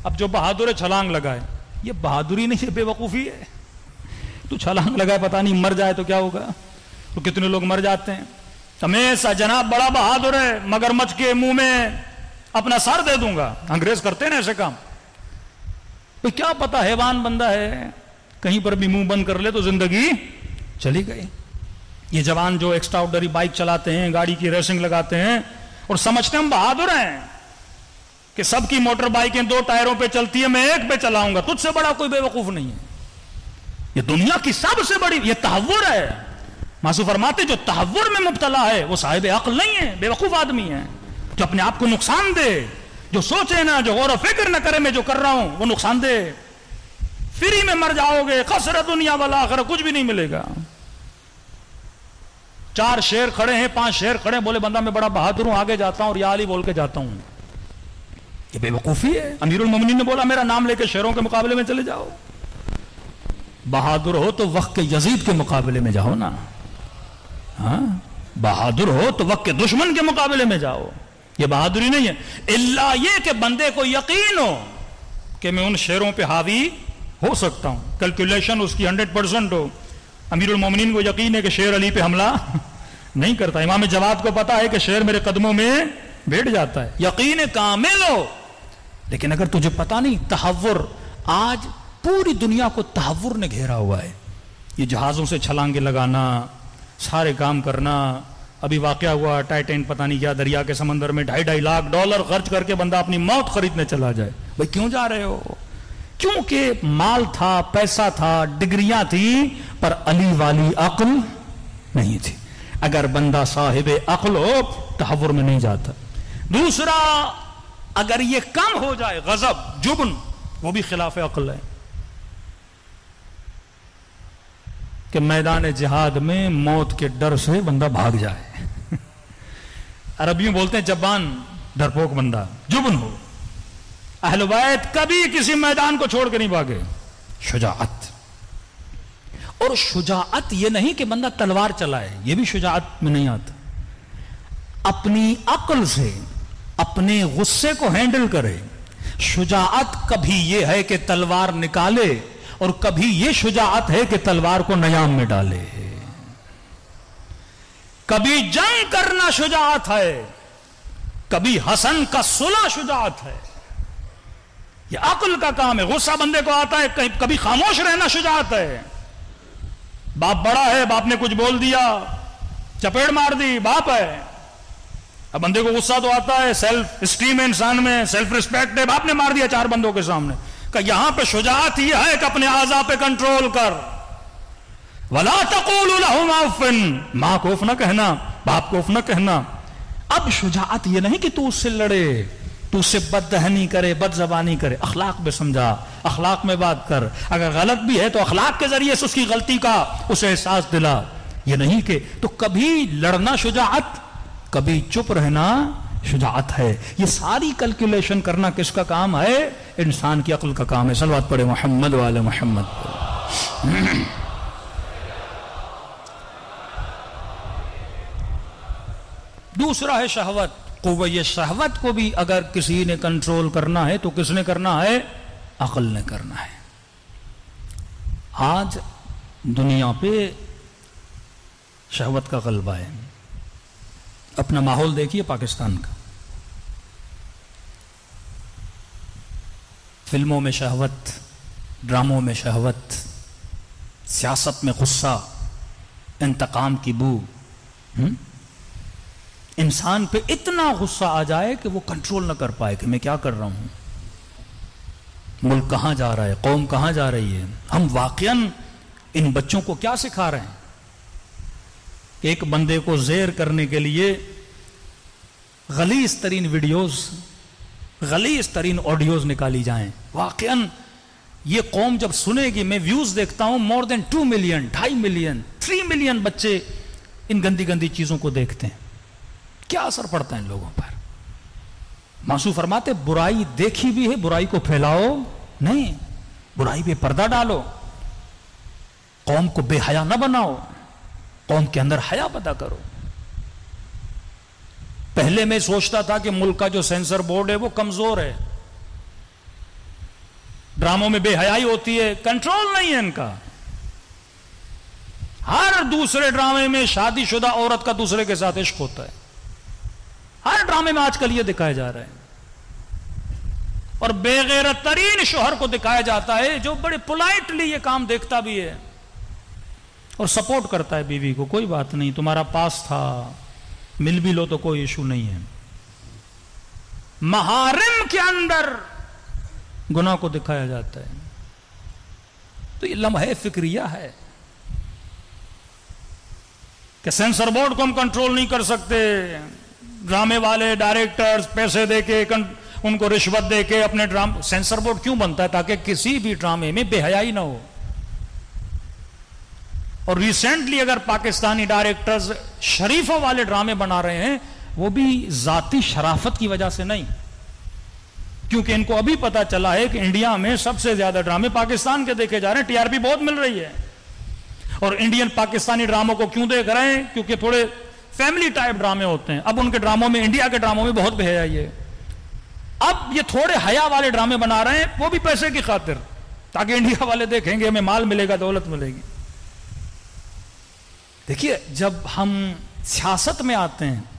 अब जो बहादुर है छलांग लगाए। ये बहादुरी नहीं है, बेवकूफ़ी है। तो छलांग लगाए, पता नहीं मर जाए तो क्या होगा? तो कितने लोग मर जाते हैं? हमेशा जनाब बड़ा बहादुर है मगरमच्छ के मुँह में अपना सर दे दूँगा। अंग्रेज़ करते ना ऐसे काम। तो क्या पता हैवान बंदा है, कहीं पर भी मुँह बंद कर ले तो ज़िंदगी चली गई। ये जवान जो एक्स्ट्रा ऑर्डरी बाइक चलाते हैं, गाड़ी की रेसिंग लगाते हैं, और समझते हम बहादुर हैं कि सबकी मोटर बाइकें दो टायरों पे चलती है, मैं एक पे चलाऊँगा, तुझसे बड़ा कोई बेवकूफ़ नहीं है। ये दुनिया की सबसे बड़ी, ये तहवर है। मासू फरमाते, जो तहवर में मुबतला है, वो साहिब अक्ल नहीं है, बेवकूफ़ आदमी है। जो अपने आप को नुकसान दे, जो सोचे ना, जो गौर फ़िक्र ना करे, मैं जो कर रहा हूँ, वो नुकसान दे। फ्री में मर जाओगे, खसर दुनिया वाला, आखिर कुछ भी नहीं मिलेगा। चार शेर खड़े हैं, पाँच शेर खड़े बोले, बंदा, मैं बड़ा बहादुर हूँ, आगे जाता हूँ और या बोल के जाता हूँ। ये बेवकूफ़ी है। अमीरुल मोमिन ने बोला, मेरा नाम लेके शेरों के मुकाबले में चले जाओ। बहादुर हो तो वक्त के यजीद के मुकाबले में जाओ ना। हाँ? बहादुर हो तो वक्त के दुश्मन के मुकाबले में जाओ। ये बहादुरी नहीं है। इल्ला ये कि बंदे को यकीन हो कि मैं उन शेरों पे हावी हो सकता हूँ। कैलकुलेशन उसकी हंड्रेड परसेंट हो। अमीरुल मोमिन को यकीन है कि शेर अली पे हमला (laughs) नहीं करता। इमाम जवाब को पता है कि शेर मेरे कदमों में बैठ जाता है। यकीन कामिल हो। लेकिन अगर तुझे पता नहीं तहवर आज पूरी दुनिया को तहवर ने घेरा हुआ है। ये जहाजों से छलांगे लगाना सारे काम करना। अभी वाक्य हुआ टाइटेन, पता नहीं क्या, दरिया के समंदर में ढाई ढाई लाख डॉलर खर्च करके बंदा अपनी मौत खरीदने चला जाए। भाई, क्यों जा रहे हो? क्योंकि माल था, पैसा था, डिग्रियाँ थी, पर अली वाली अकल नहीं थी। अगर बंदा साहिब अकल हो तहवर में नहीं जाता। दूसरा, अगर ये कम हो जाए, गजब, जुबन, वो भी खिलाफ अक्ल है। कि मैदान जिहाद में मौत के डर से बंदा भाग जाए। अरबियों बोलते हैं, जबान डरपोक बंदा, जुबन हो। अहलवैत कभी किसी मैदान को छोड़ के नहीं भागे। शुजात और शुजात यह नहीं कि बंदा तलवार चलाए यह भी शुजात में नहीं आता। अपनी अकल से, अपने गुस्से को हैंडल करे। शुजात कभी यह है कि तलवार निकाले और कभी यह शुजात है कि तलवार को नयाम में डाले। कभी जंग करना शुजात है, कभी हसन का सुलह शुजात है। यह अक्ल का काम है, गुस्सा बंदे को आता है कभी खामोश रहना शुजात है। बाप बड़ा है, बाप ने कुछ बोल दिया चपेट मार दी, बाप है। अब बंदे को गुस्सा तो आता है सेल्फ स्टीम है इंसान में सेल्फ रिस्पेक्ट है, बाप ने मार दिया चार बंदों के सामने। का यहाँ पे शुजात यह है कि अपने आजा पे कंट्रोल कर। वला तकूल माँ को न कहना, बाप को न कहना। अब शुजात यह नहीं कि तू उससे लड़े, तू उससे बददहनी करे बद जबानी करे। अखलाक में समझा, अखलाक में बात कर। अगर गलत भी है तो अखलाक के ज़रिए से उसकी गलती का उसे एहसास दिला। ये नहीं कि तो कभी लड़ना शुजात, कभी चुप रहना शुजात है। ये सारी कैलकुलेशन करना किसका काम है? इंसान की अकल का काम है। सलवात पड़े मोहम्मद वाले मोहम्मद दूसरा है शहवत। को ये शहवत को भी अगर किसी ने कंट्रोल करना है तो किसने करना है? अकल ने करना है। आज दुनिया पे शहवत का गलबा है। अपना माहौल देखिए पाकिस्तान का। फ़िल्मों में शहवत, ड्रामों में शहवत, सियासत में गुस्सा, इंतकाम की बू इंसान पे इतना गुस्सा आ जाए कि वो कंट्रोल ना कर पाए कि मैं क्या कर रहा हूँ। मुल्क कहाँ जा रहा है? कौम कहाँ जा रही है? हम वाकयन इन बच्चों को क्या सिखा रहे हैं? एक बंदे को जेर करने के लिए गलीस तरीन वीडियोस, गलीस तरीन ऑडियोज निकाली जाएँ। वाकयन, ये कौम जब सुनेगी, मैं व्यूज़ देखता हूँ, मोर देन टू मिलियन, ढाई मिलियन, थ्री मिलियन बच्चे इन गंदी गंदी चीज़ों को देखते हैं। क्या असर पड़ता है इन लोगों पर? मासू फरमाते, बुराई देखी भी है, बुराई को फैलाओ नहीं, बुराई पे पर्दा डालो, कौम को बेहया ना बनाओ। कौम के अंदर हया पता करो। पहले मैं सोचता था कि मुल्क का जो सेंसर बोर्ड है वो कमज़ोर है। ड्रामों में बेहयाई होती है, कंट्रोल नहीं है इनका। हर दूसरे ड्रामे में शादीशुदा औरत का दूसरे के साथ इश्क होता है। हर ड्रामे में आजकल यह दिखाया जा रहा है। और बेगैर तरीन शोहर को दिखाया जाता है जो बड़े पोलाइटली ये काम देखता भी है। और सपोर्ट करता है बीवी को, कोई बात नहीं, तुम्हारा पास था, मिल भी लो तो कोई इशू नहीं है। महारिम के अंदर गुना को दिखाया जाता है। तो ये लम्हे फिक्रिया है कि सेंसर बोर्ड को हम कंट्रोल नहीं कर सकते। ड्रामे वाले, डायरेक्टर्स, पैसे देके उनको रिश्वत देके अपने ड्राम सेंसर बोर्ड क्यों बनता है ताकि किसी भी ड्रामे में बेहयाई ना हो? और रिसेंटली अगर पाकिस्तानी डायरेक्टर्स शरीफों वाले ड्रामे बना रहे हैं, वो भी जाति शराफत की वजह से नहीं। क्योंकि इनको अभी पता चला है कि इंडिया में सबसे ज़्यादा ड्रामे पाकिस्तान के देखे जा रहे हैं। टीआरपी बहुत मिल रही है। और इंडियन पाकिस्तानी ड्रामों को क्यों देख रहे हैं? क्योंकि थोड़े फैमिली टाइप ड्रामे होते हैं। अब उनके ड्रामों में इंडिया के ड्रामों में बहुत बेहयाई है। अब ये थोड़े हया वाले ड्रामे बना रहे हैं, वो भी पैसे की खातिर। ताकि इंडिया वाले देखेंगे, हमें माल मिलेगा, दौलत मिलेगी। देखिए, जब हम सियासत में आते हैं,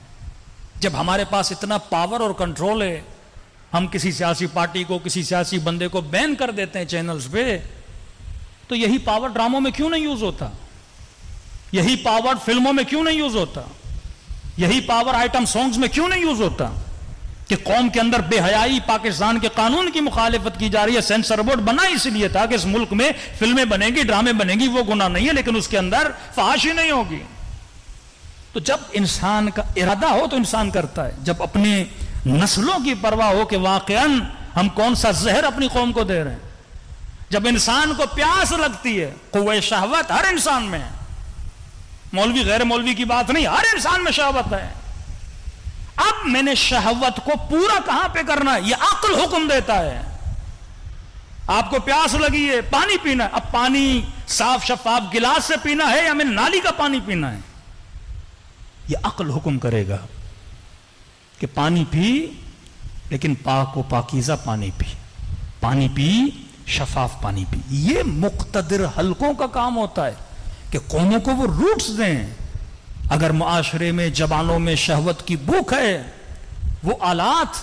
जब हमारे पास इतना पावर और कंट्रोल है, हम किसी सियासी पार्टी को, किसी सियासी बंदे को बैन कर देते हैं चैनल्स पे तो यही पावर ड्रामों में क्यों नहीं यूज़ होता? यही पावर फ़िल्मों में क्यों नहीं यूज़ होता? यही पावर आइटम सॉन्ग्स में क्यों नहीं यूज़ होता? कि कौम के अंदर बेहयाई पाकिस्तान के कानून की मुखालिफत की जा रही है सेंसर बोर्ड बना इसलिए था कि इस मुल्क में फ़िल्में बनेंगी, ड्रामे बनेंगी, वो गुना नहीं है, लेकिन उसके अंदर फहाश नहीं होगी। तो जब इंसान का इरादा हो तो इंसान करता है। जब अपनी नस्लों की परवाह हो कि वाकन हम कौन सा जहर अपनी कौम को दे रहे हैं। जब इंसान को प्यास लगती है कुए शहवत हर इंसान में है। मौलवी गैर मौलवी की बात नहीं, हर इंसान में शहवत है। अब मैंने शहवत को पूरा कहाँ पे करना है? यह अक्ल हुक्म देता है। आपको प्यास लगी है, पानी पीना है। अब पानी साफ़ शफाफ गिलास से पीना है या हमें नाली का पानी पीना है? यह अक्ल हुक्म करेगा कि पानी पी, लेकिन पाक व पाकिजा पानी पी। पानी पी, शफाफ पानी पी। ये मुख्तर हलकों का काम होता है कि कौमों को वो रूट्स दें। अगर मुआशरे में, जबानों में शहवत की भूख है, वो आलात,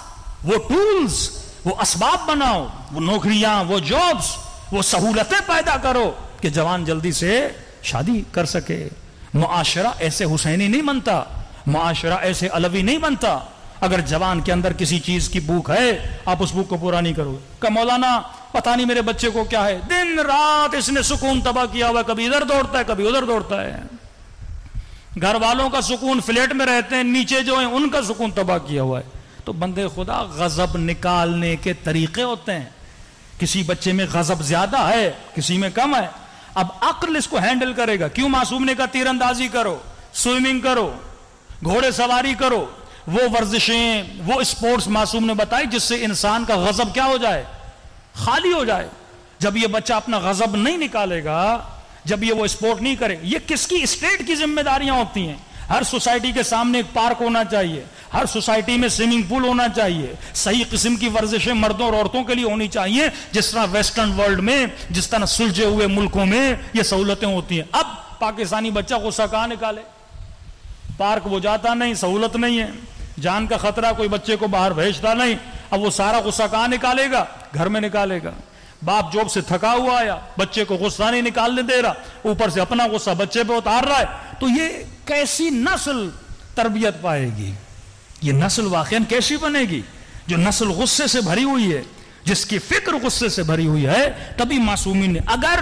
वो टूल्स, वो असबाब बनाओ, वो नौकरियाँ, वो जॉब्स, वो सहूलतें पैदा करो कि जवान जल्दी से शादी कर सके। मुआशरा ऐसे हुसैनी नहीं बनता, मुआशरा ऐसे अलवी नहीं बनता। अगर जवान के अंदर किसी चीज़ की भूख है, आप उस भूख को पूरा नहीं करोगे। का मौलाना, पता नहीं मेरे बच्चे को क्या है। दिन रात इसने सुकून तबाह किया हुआ कभी इधर दौड़ता है, कभी उधर दौड़ता है। घर वालों का सुकून फ्लैट में रहते हैं, नीचे जो है, उनका सुकून तबाह किया हुआ है। तो बंदे खुदा, गजब निकालने के तरीके होते हैं। किसी बच्चे में गजब ज़्यादा है, किसी में कम है। अब अक्ल इसको हैंडल करेगा। क्यों मासूम ने का तीरंदाजी करो, स्विमिंग करो, घोड़े सवारी करो। वो वर्जिशें, वो स्पोर्ट्स मासूम ने बताई जिससे इंसान का गजब क्या हो जाए? खाली हो जाए। जब ये बच्चा अपना गजब नहीं निकालेगा जब ये वो स्पोर्ट नहीं करे, ये किसकी स्टेट की जिम्मेदारियाँ होती हैं? हर सोसाइटी के सामने एक पार्क होना चाहिए, हर सोसाइटी में स्विमिंग पूल होना चाहिए, सही किस्म की वर्जिशें मर्दों और औरतों के लिए होनी चाहिए, जिस तरह वेस्टर्न वर्ल्ड में, जिस तरह सुलझे हुए मुल्कों में ये सहूलतें होती हैं। अब पाकिस्तानी बच्चा गुस्सा कहाँ निकाले? पार्क वो जाता नहीं, सहूलत नहीं है। जान का खतरा, कोई बच्चे को बाहर भेजता नहीं। अब वो सारा गुस्सा कहाँ निकालेगा? घर में निकालेगा। बाप जॉब से थका हुआ आया, बच्चे को गुस्सा नहीं निकालने दे रहा, ऊपर से अपना गुस्सा बच्चे पे उतार रहा है तो ये कैसी नस्ल तरबियत पाएगी? ये नस्ल वाकई कैसी बनेगी? जो नस्ल गुस्से से भरी हुई है, जिसकी फ़िक्र गुस्से से भरी हुई है, तभी मासूमी ने अगर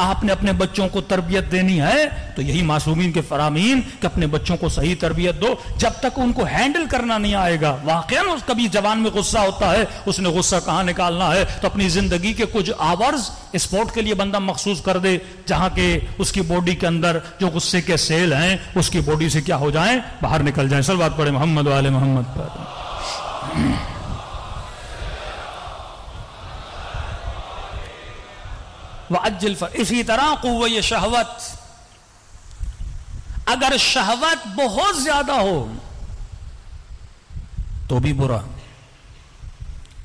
आपने अपने बच्चों को तरबियत देनी है तो यही मासूमीन के फरामीन कि अपने बच्चों को सही तरबियत दो। जब तक उनको हैंडल करना नहीं आएगा वाकई कभी जवान में गुस्सा होता है, उसने गुस्सा कहाँ निकालना है तो अपनी ज़िंदगी के कुछ आवर्स स्पोर्ट के लिए बंदा मखसूस कर दे, जहाँ के उसकी बॉडी के अंदर जो गुस्से के सेल हैं, उसकी बॉडी से क्या हो जाए? बाहर निकल जाए। बात पड़े मोहम्मद वाले मोहम्मद पर। व अज्जल फर। इसी तरह कुव शहवत। अगर शहवत बहुत ज़्यादा हो तो भी बुरा।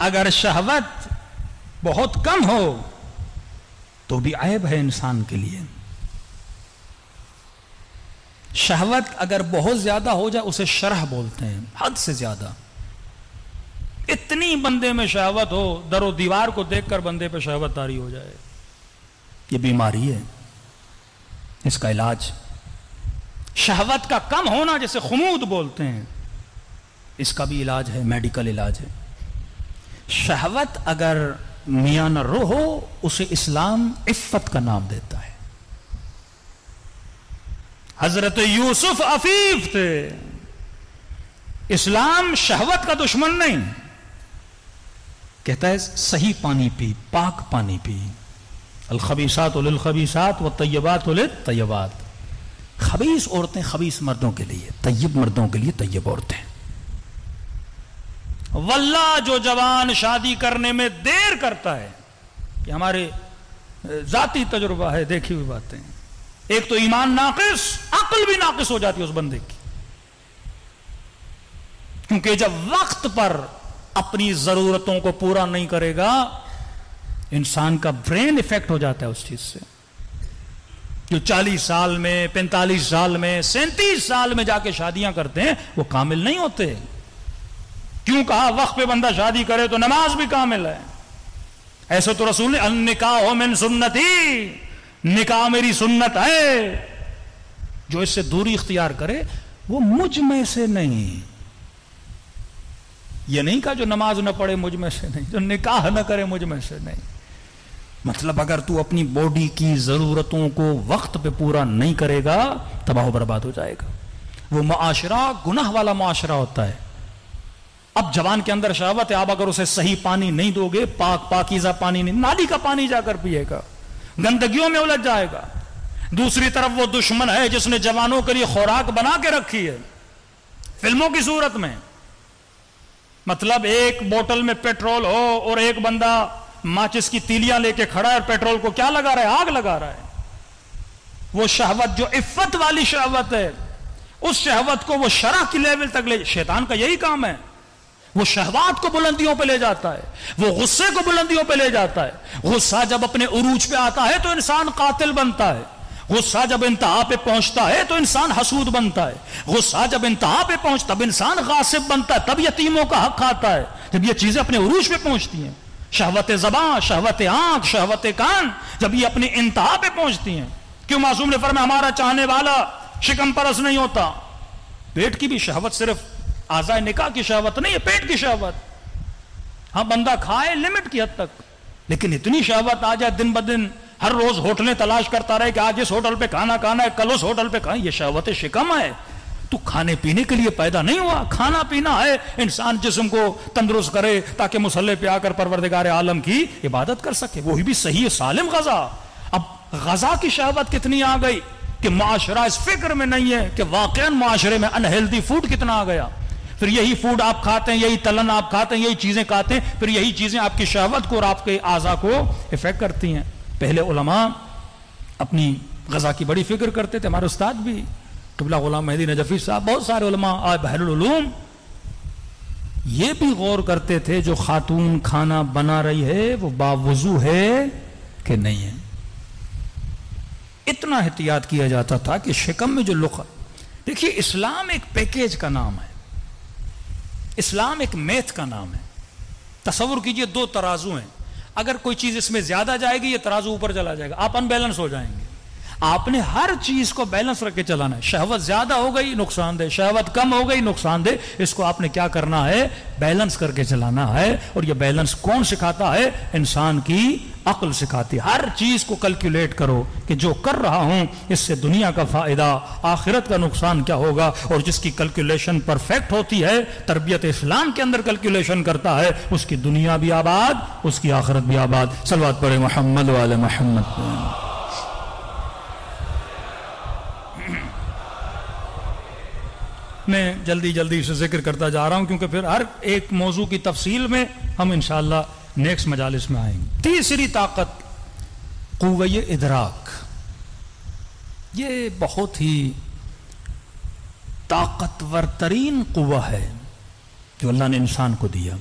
अगर शहवत बहुत कम हो तो भी ऐब है इंसान के लिए। शहवत अगर बहुत ज़्यादा हो जाए, उसे शरह बोलते हैं, हद से ज़्यादा। इतनी बंदे में शहवत हो, दरो दीवार को देखकर बंदे पे शहवत तारी हो जाए। ये बीमारी है। इसका इलाज शहवत का कम होना जैसे खमूद बोलते हैं, इसका भी इलाज है, मेडिकल इलाज है। शहवत अगर मियाँ न रो हो, उसे इस्लाम इफ्फत का नाम देता है। हज़रत यूसुफ अफीफ थे। इस्लाम शहवत का दुश्मन नहीं। कहता है, सही पानी पी, पाक पानी पी। अलखबीसात उलखबीसात व तयबात उल तयबात खबीस औरतें खबीस मर्दों के लिए तय्यब मर्दों के लिए तय्यब औरतें वल्ला जो जवान शादी करने में देर करता है कि हमारे जाती तजुर्बा है देखी हुई बातें एक तो ईमान नाकिस अकल भी नाकिस हो जाती है उस बंदे की क्योंकि जब वक्त पर अपनी जरूरतों को पूरा नहीं करेगा इंसान का ब्रेन इफ़ेक्ट हो जाता है उस चीज़ से। जो 40 साल में 45 साल में, सैंतीस साल में जाके शादियाँ करते हैं, वो कामिल नहीं होते। क्यों कहा, वक्त पे बंदा शादी करे तो नमाज़ भी कामिल है। ऐसे तो रसूल ने निकाह हो मैन सुन्नती, निकाह मेरी सुन्नत है। जो इससे दूरी इख्तियार करे, वो मुझमें से नहीं। ये नहीं कहा जो नमाज़ न पढ़े मुझमें से नहीं, जो निकाह न करे मुझमें से नहीं। मतलब अगर तू अपनी बॉडी की जरूरतों को वक्त पे पूरा नहीं करेगा, तबाह बर्बाद हो जाएगा। वो माशरा, गुनाह वाला माशरा होता है। अब जवान के अंदर शहावत है, आप अगर उसे सही पानी नहीं दोगे, पाक पाकिजा पानी नहीं, नाली का पानी जाकर पिएगा। गंदगियों में उलझ जाएगा। दूसरी तरफ़ वो दुश्मन है जिसने जवानों के लिए खुराक बना के रखी है, फ़िल्मों की सूरत में। मतलब एक बोतल में पेट्रोल हो और एक बंदा माचिस की तीलियाँ लेके खड़ा है और पेट्रोल को क्या लगा रहा है? आग लगा रहा है। वो शहवत जो इफ्फत वाली शहवत है, उस शहवत को वो शरा की लेवल तक ले, शैतान का यही काम है। वो शहवात को बुलंदियों पे ले जाता है, वो गुस्से को बुलंदियों पे ले जाता है। गुस्सा जब अपने उरूज पे आता है तो इंसान कातिल बनता है। गुस्सा जब इंतहा पे पहुँचता है तो इंसान हसूद बनता है। गुस्सा जब इंतहा पे पहुँच, तब इंसान गासिब बनता है, तब यतीमों का हक खाता है, जब ये चीज़ें अपने उरूज पे पहुँचती हैं। शहवत जबान, शहवत आँख, शहवत कान, जब ये अपनी इंतहा पे पहुँचती हैं, क्यों मासूम ने फरमा हमारा चाहने वाला शिकम परस नहीं होता। पेट की भी शहवत सिर्फ़ आजाए निकाह की शहवत नहीं है पेट की शहवत। हाँ बंदा खाए लिमिट की हद तक, लेकिन इतनी शहवत आ जाए, दिन ब दिन हर रोज होटलें तलाश करता रहे कि आज इस होटल पे खाना खाना है, कल उस होटल पे खाए, ये शहवत शिकम है। तू खाने पीने के लिए पैदा नहीं हुआ, खाना पीना है। इंसान जिसम को तंदुरुस्त करे ताकि मुसल्ले पे आकर परवरदिगार आलम की इबादत कर सके। वही भी सही है, सालिम गजा। अब गजा की शहवत कितनी आ गई कि माशरा इस फ़िक्र में नहीं है कि वाक़ माशरे में अनहेल्दी फ़ूड कितना आ गया। फिर यही फ़ूड आप खाते हैं, यही तलन आप खाते हैं, यही चीज़ें खाते हैं, फिर यही चीज़ें आपकी शहवत को और आपके आज़ा को इफ़ेक्ट करती हैं। पहले उलमा अपनी गजा की बड़ी फ़िक्र करते थे, हमारे उस्ताद भी टुबला गुलाम मेहदी नजफी साहब, बहुत सारे उलमा आज बहरुलूम ये भी गौर करते थे, जो खातून खाना बना रही है, वो बावजू है कि नहीं है। इतना एहतियात किया जाता था कि शिकम में जो लुक, देखिए, इस्लाम एक पैकेज का नाम है। इस्लाम एक मैथ का नाम है। तस्वुर कीजिए, दो तराजू हैं। अगर कोई चीज़ इसमें ज़्यादा जाएगी, ये तराजू ऊपर चला जाएगा। आप अनबैलेंस हो जाएँगे। आपने हर चीज़ को बैलेंस रख के चलाना है। शहवत ज़्यादा हो गई, नुकसानदेह। शहवत कम हो गई, नुकसानदेह। इसको आपने क्या करना है? बैलेंस करके चलाना है। और ये बैलेंस कौन सिखाता है? इंसान की अक्ल सिखाती है। हर चीज़ को कैलकुलेट करो कि जो कर रहा हूँ, इससे दुनिया का फ़ायदा, आखिरत का नुकसान क्या होगा? और जिसकी कैलकुलेशन परफेक्ट होती है, तरबियत इस्लाम के अंदर कैलकुलेशन करता है, उसकी दुनिया भी आबाद, उसकी आखिरत भी आबाद। सलवात पढ़े मोहम्मद वाले मोहम्मद मैं जल्दी जल्दी से ज़िक्र करता जा रहा हूँ, क्योंकि फिर हर एक मौजू की तफसील में हम इनशाला नेक्स्ट मजालिस में आएँगे। तीसरी ताकत कुवय इदराक। ये बहुत ही ताकतवर तरीन कुआ है जो अल्लाह ने इंसान को दिया।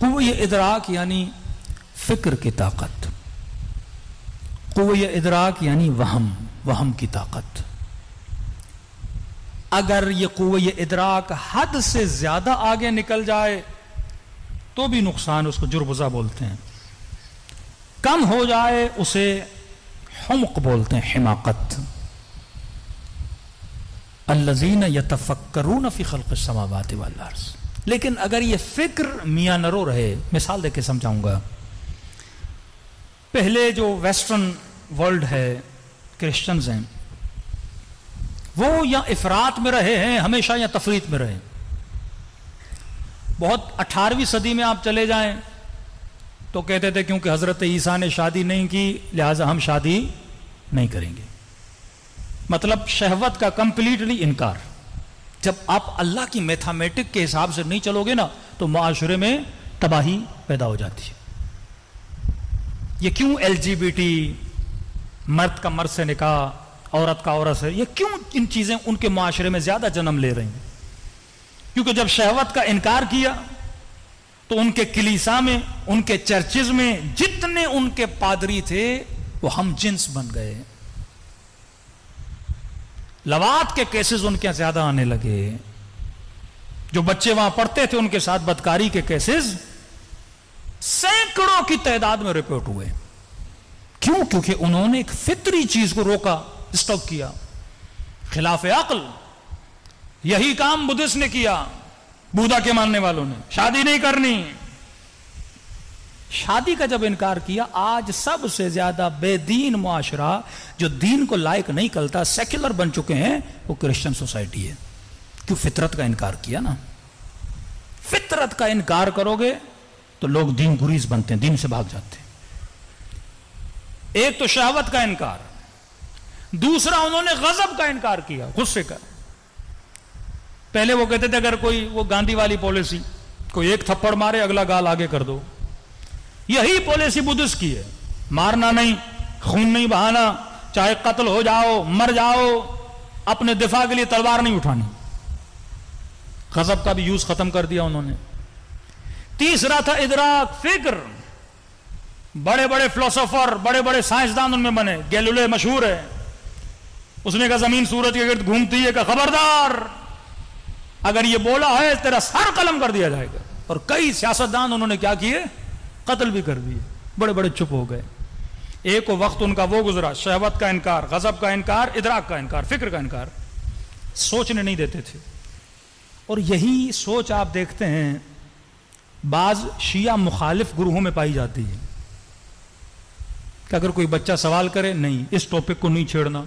कुवय इदराक यानी फ़िक्र की ताकत। कुवय इदराक यानी वहम वहम की ताकत। अगर ये कुत इदराक हद से ज़्यादा आगे निकल जाए तो भी नुकसान उसको जुर्बजा बोलते हैं। कम हो जाए, उसे हमक बोलते हैं, हिमाकत। अल्लजीन यतफ़क्रून फ़ी खल्क समावात वालर्स लेकिन अगर ये फ़िक्र मियाँ नरो रहे, मिसाल देके समझाऊँगा। पहले जो वेस्टर्न वर्ल्ड है, क्रिश्चियंस हैं वो या इफरात में रहे हैं, हमेशा या तफरीत में रहे बहुत अठारहवीं सदी में आप चले जाएँ तो कहते थे क्योंकि हज़रत ईसा ने शादी नहीं की, लिहाजा हम शादी नहीं करेंगे। मतलब शहवत का कंप्लीटली इनकार। जब आप अल्लाह की मैथामेटिक के हिसाब से नहीं चलोगे ना तो माशरे में तबाही पैदा हो जाती है। ये क्यों एलजीबीटी मर्द का मर्द से निकाह औरत का औरत है ये क्यों इन चीज़ें उनके माशरे में ज़्यादा जन्म ले रही हैं? क्योंकि जब शहवत का इनकार किया तो उनके किलीसा में, उनके चर्चिज में जितने उनके पादरी थे, वो हम जिन्स बन गए। लवात के केसेस उनके यहाँ ज़्यादा आने लगे। जो बच्चे वहाँ पढ़ते थे, उनके साथ बदकारी के केसेस सैकड़ों की तादाद में रिपोर्ट हुए। क्यों? क्योंकि उन्होंने एक फितरी चीज़ को रोका। स्टॉप किया। खिलाफ अकल। यही काम बुद्धिस्ट ने किया। बूदा के मानने वालों ने। शादी नहीं करनी। शादी का जब इनकार किया, आज सबसे ज़्यादा बेदीन मुआशरा जो दीन को लायक नहीं करता, सेक्युलर बन चुके हैं, वो क्रिश्चियन सोसाइटी है। क्यों फितरत का इनकार किया ना? फितरत का इनकार करोगे तो लोग दीन गुरीज बनते हैं, दीन से भाग जाते हैं। एक तो शहावत का इनकार। दूसरा उन्होंने गजब का इनकार किया, गुस्से का। पहले वो कहते थे, अगर कोई, वो गांधी वाली पॉलिसी, कोई एक थप्पड़ मारे, अगला गाल आगे कर दो। यही पॉलिसी बुद्धिस्ट की है। मारना नहीं, खून नहीं बहाना, चाहे कत्ल हो जाओ, मर जाओ, अपने दिफा के लिए तलवार नहीं उठानी। गजब का भी यूज़ खत्म कर दिया उन्होंने। तीसरा था इदराक फ़िक्र। बड़े बड़े फिलोसोफर बड़े बड़े साइंसदान उनमें बने। गैलुले मशहूर है। उसने कहा, ज़मीन सूरज के गिर्द घूमती है का खबरदार। अगर ये बोला है, तेरा सर कलम कर दिया जाएगा। और कई सियासतदान उन्होंने क्या किए? कत्ल भी कर दिए। बड़े बड़े चुप हो गए। एक वक्त उनका वो गुजरा, शहवत का इनकार, गजब का इनकार, इदराक का इनकार, फ़िक्र का इनकार। सोचने नहीं देते थे। और यही सोच आप देखते हैं, बाज शिया मुखालिफ गुरुओं में पाई जाती है। कि अगर कोई बच्चा सवाल करे, नहीं, इस टॉपिक को नहीं छेड़ना।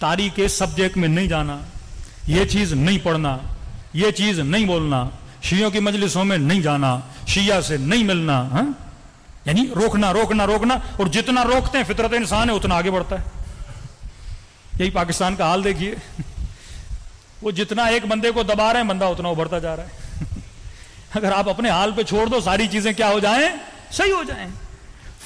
तारीख के सब्जेक्ट में नहीं जाना, ये चीज़ नहीं पढ़ना, ये चीज़ नहीं बोलना, शियों की मजलिसों में नहीं जाना, शिया से नहीं मिलना, हा? यानी रोकना रोकना रोकना, और जितना रोकते हैं, फितरत इंसान है, उतना आगे बढ़ता है। यही पाकिस्तान का हाल देखिए। वो जितना एक बंदे को दबा रहे हैं, बंदा उतना उभरता जा रहा है। अगर आप अपने हाल पे छोड़ दो, सारी चीज़ें क्या हो जाएँ? सही हो जाएँ।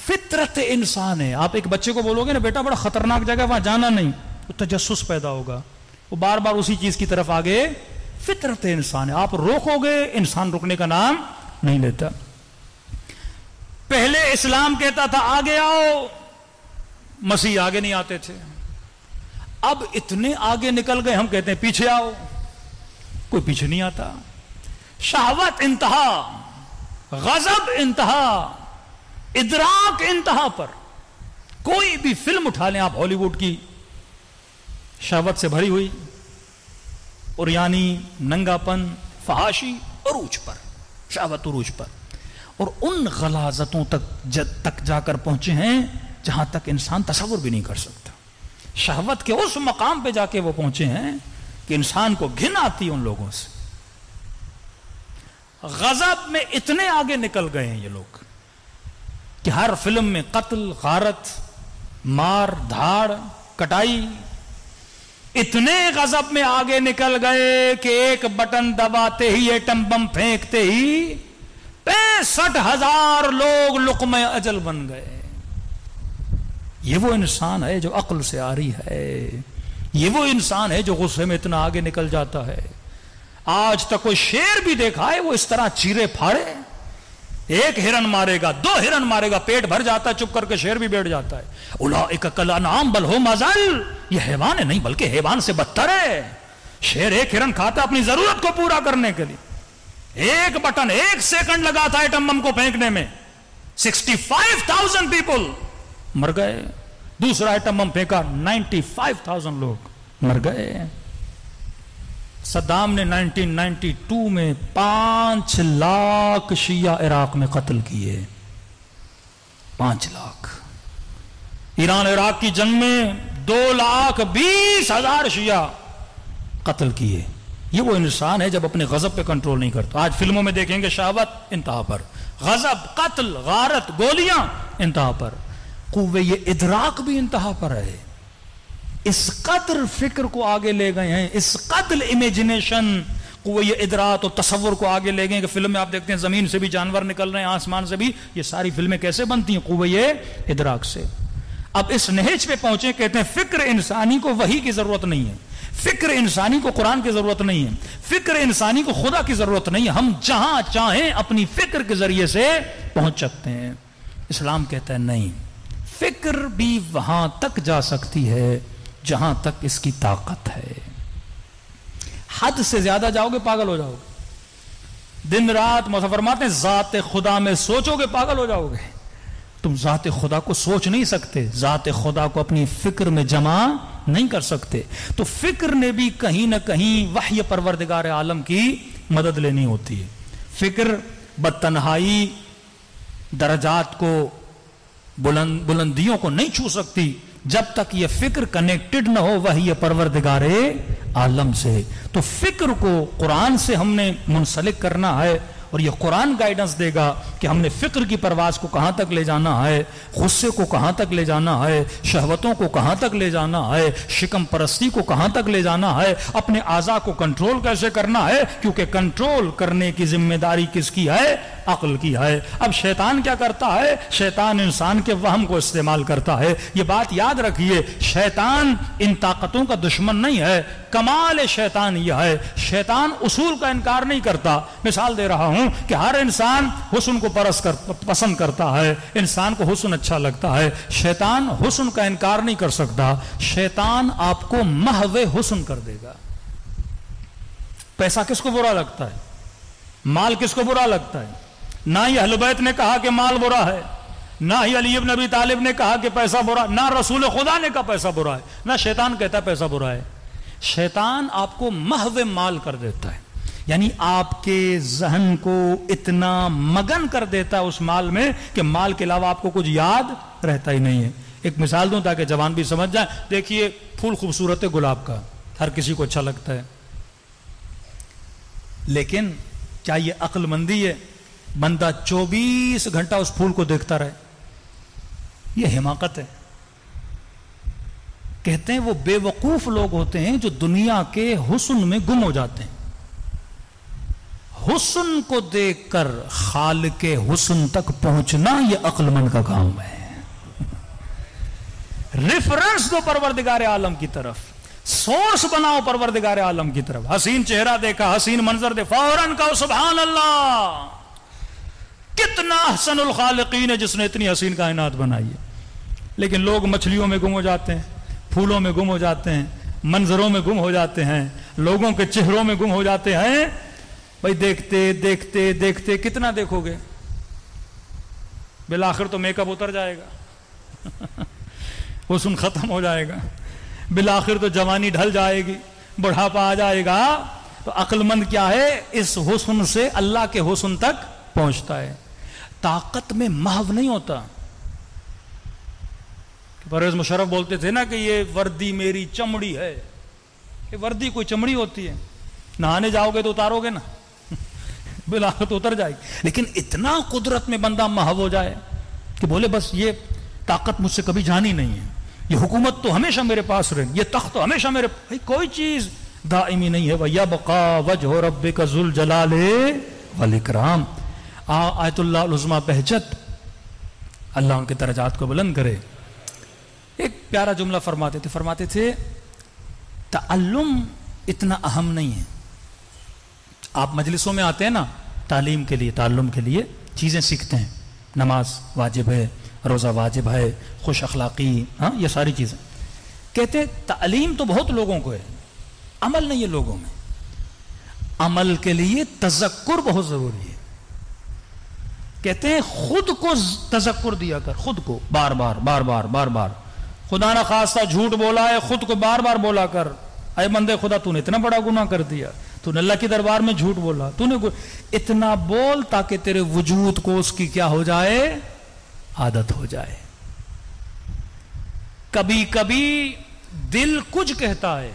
फितरत इंसान है। आप एक बच्चे को बोलोगे ना, बेटा, बड़ा खतरनाक जगह वहाँ जाना नहीं। तो तजस्स पैदा होगा। वो बार बार उसी चीज़ की तरफ़ आगे फितरत इंसान है। आप रोकोगे, इंसान रुकने का नाम नहीं लेता। पहले इस्लाम कहता था, आगे आओ। मसीह आगे नहीं आते थे। अब इतने आगे निकल गए, हम कहते हैं, पीछे आओ। कोई पीछे नहीं आता। शहावत इंतहा, गजब इंतहा, इदराक इंतहा पर कोई भी फ़िल्म उठा लें आप हॉलीवुड की। शहावत से भरी हुई, और यानी नंगापन, फहाशी उरूज पर शहावत उरूज पर। और उन गलाजतों तक जब तक जाकर पहुँचे हैं, जहाँ तक इंसान तस्वुर भी नहीं कर सकता। शहवत के उस मकाम पे जाके वो पहुँचे हैं, कि इंसान को घिन आती उन लोगों से। गजब में इतने आगे निकल गए हैं ये लोग, कि हर फ़िल्म में कत्ल, गारत, मार, धाड़, कटाई इतने गजब में आगे निकल गए कि एक बटन दबाते ही एटम बम फेंकते ही पैंसठ हज़ार लोग लुकम अजल बन गए। ये वो इंसान है जो अक्ल से आ रही है। ये वो इंसान है जो गुस्से में इतना आगे निकल जाता है। आज तक कोई शेर भी देखा है, वो इस तरह चीरे फाड़े। एक हिरन मारेगा दो हिरन मारेगा पेट भर जाता है चुप करके शेर भी बैठ जाता है। उला एक कला नाम बल हो मजल। ये हैवान है नहीं बल्कि हैवान से बदतर है। शेर एक हिरन खाता अपनी ज़रूरत को पूरा करने के लिए। एक बटन एक सेकंड लगा था एटम बम को फेंकने में। सिक्सटी फाइव थाउज़ेंड पीपुल मर गए। दूसरा आइटम बम फेंका 95,000 लोग मर गए। सद्दाम ने 1992 में पाँच लाख शिया इराक में कत्ल किए। पाँच लाख। ईरान इराक की जंग में दो लाख बीस हज़ार शिया कत्ल किए। ये वो इंसान है जब अपने गजब पे कंट्रोल नहीं करता। आज फ़िल्मों में देखेंगे शहावत, इंतहा पर। गजब, कत्ल, गारत, गोलियाँ, इंतहा पर। कुवे ये इदराक भी इंतहा पर है। इस कदर फ़िक्र को आगे ले गए हैं, इस कदर इमेजिनेशन कुवे ये इदराक और तस्वुर को आगे ले गए कि फ़िल्म में आप देखते हैं, ज़मीन से भी जानवर निकल रहे हैं, आसमान से भी, ये सारी फ़िल्में कैसे बनती हैं, कुवे ये इदराक से। अब इस नहेज पे पहुँचे, कहते हैं, फ़िक्र इंसानी को वही की ज़रूरत नहीं है। फ़िक्र इंसानी को कुरान की ज़रूरत नहीं है। फ़िक्र इंसानी को खुदा की ज़रूरत नहीं है। हम जहाँ चाहें, अपनी फ़िक्र के ज़रिए से पहुँच सकते हैं। इस्लाम कहता है, नहीं। फ़िक्र भी वहाँ तक जा सकती है। जहाँ तक इसकी ताकत है। हद से ज़्यादा जाओगे, पागल हो जाओगे। दिन रात मौसा फरमाते जात खुदा में सोचोगे, पागल हो जाओगे। तुम जात खुदा को सोच नहीं सकते। जात खुदा को अपनी फ़िक्र में जमा नहीं कर सकते। तो फ़िक्र ने भी कहीं ना कहीं वह्य परवरदिगार आलम की मदद लेनी होती है। फ़िक्र बदतनहाई दर्जात को बुलंद बुलंदियों को नहीं छू सकती। जब तक ये फ़िक्र कनेक्टेड ना हो, वह यह परवरदिगारे आलम से। तो फ़िक्र को कुरान से हमने मुंसलिक करना है और यह कुरान गाइडेंस देगा कि हमने फ़िक्र की परवाज को कहाँ तक ले जाना है, गुस्से को कहाँ तक ले जाना है, शहवतों को कहाँ तक ले जाना है, शिकम परस्ती को कहाँ तक ले जाना है, अपने आज़ा को कंट्रोल कैसे करना है, क्योंकि कंट्रोल करने की ज़िम्मेदारी किसकी है? अक्ल की है। अब शैतान क्या करता है? शैतान इंसान के वहम को इस्तेमाल करता है। ये बात याद रखिए, शैतान इन ताकतों का दुश्मन नहीं है, कमाल शैतान यह है। शैतान उसूल का इनकार नहीं करता। मिसाल दे रहा हूँ कि हर इंसान हुसन को परस कर, पसंद करता है, इंसान को हुसन अच्छा लगता है। शैतान हुसन का इनकार नहीं कर सकता। शैतान आपको महवे हुसन कर देगा। पैसा किसको बुरा लगता है? माल किसको बुरा लगता है? ना ही हलबैत ने कहा कि माल बुरा है, ना ही अली नबी तालिब ने कहा कि पैसा बुरा, ना रसूल खुदा ने कहा पैसा बुरा है, ना शैतान कहता है पैसा बुरा है। शैतान आपको महव माल कर देता है। यानी आपके जहन को इतना मगन कर देता है उस माल में कि माल के अलावा आपको कुछ याद रहता ही नहीं है। एक मिसाल दूँ ताकि जवान भी समझ जाए। देखिए, फूल खूबसूरत है गुलाब का। हर किसी को अच्छा लगता है। लेकिन क्या ये अक्लमंदी है? बंदा 24 घंटा उस फूल को देखता रहे। यह हिमाकत है। कहते हैं वो बेवकूफ़ लोग होते हैं जो दुनिया के हुसन में गुम हो जाते हैं। हुसन को देखकर खाल के हुसन तक पहुँचना यह अक्लमंद का काम है। रेफरेंस दो परवरदिगार आलम की तरफ़। सोर्स बनाओ परवरदिगार आलम की तरफ़। हसीन चेहरा देखा, हसीन मंजर दे, फ़ौरन कहो सुबह अल्लाह कितना हसनुल खालकीन है जिसने इतनी हसीन कायनात बनाई है। लेकिन लोग मछलियों में गुम हो जाते हैं, फूलों में गुम हो जाते हैं, मंजरों में गुम हो जाते हैं, लोगों के चेहरों में गुम हो जाते हैं भाई देखते देखते देखते, कितना देखोगे? बिल आखिर तो मेकअप उतर जाएगा। (laughs) वो सुन खत्म हो जाएगा। बिल आखिर तो जवानी ढल जाएगी, बुढ़ापा आ जाएगा। तो अक्लमंद क्या है? इस हुसन से अल्लाह के हुसन तक पहुँचता है। ताकत में महव नहीं होता। परवेज मुशरफ बोलते थे ना कि ये वर्दी मेरी चमड़ी है। ये वर्दी कोई चमड़ी होती है। नहाने जाओगे तो उतारोगे ना। बिला तो उतर जाएगी। लेकिन इतना कुदरत में बंदा महव हो जाए कि बोले, बस ये ताकत मुझसे कभी जानी नहीं है। ये हुकूमत तो हमेशा मेरे पास रहे। ये तख्त तो हमेशा मेरे भाई, कोई चीज़ दाइमी नहीं है। भैया बका वज हो रब का जुल जलाले वलिक्राम आयतुल्लाजमा पहचत। अल्लाह उनके दर्जात को बुलंद करे। एक प्यारा जुमला फरमाते थे। फरमाते थे तल्लुम इतना अहम नहीं है। आप मजलिसों में आते हैं ना, तालीम के लिए, ताल्लुम के लिए, चीज़ें सीखते हैं। नमाज़ वाजिब है, रोज़ा वाजिब है, खुश अखलाक़ी हाँ ये सारी चीज़ें। कहते हैं, तालीम तो बहुत लोगों को है, अमल नहीं है लोगों में। अमल के लिए तजक्र बहुत ज़रूरी है। कहते हैं, खुद को तजक्र दिया कर, खुद को, बार बार बार बार बार बार। खुदा ना खासा झूठ बोला है, खुद को बार बार बोला कर, अरे बंदे, खुदा तूने इतना बड़ा गुना कर दिया। तूने अल्लाह के दरबार में झूठ बोला। तूने इतना बोल ताकि तेरे वजूद को उसकी क्या हो जाए? आदत हो जाए। कभी कभी दिल कुछ कहता है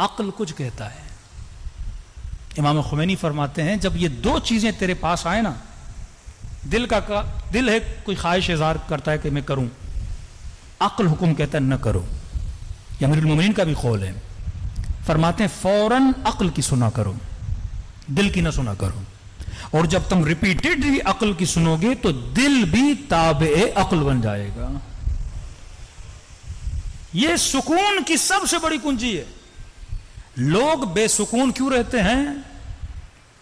अक्ल कुछ कहता है। इमाम खुमैनी फरमाते हैं जब ये दो चीज़ें तेरे पास आए ना दिल का, का दिल है कोई ख्वाहिश इजहार करता है कि मैं करूँ। अक्ल हुक्म कहता है न करो। यह अमीर का भी कौल है। फरमाते हैं, फ़ौरन अक्ल की सुना करो, दिल की ना सुना करो। और जब तुम रिपीटेडली अक्ल की सुनोगे तो दिल भी ताबे अक्ल बन जाएगा। यह सुकून की सबसे बड़ी कुंजी है। लोग बेसुकून क्यों रहते हैं?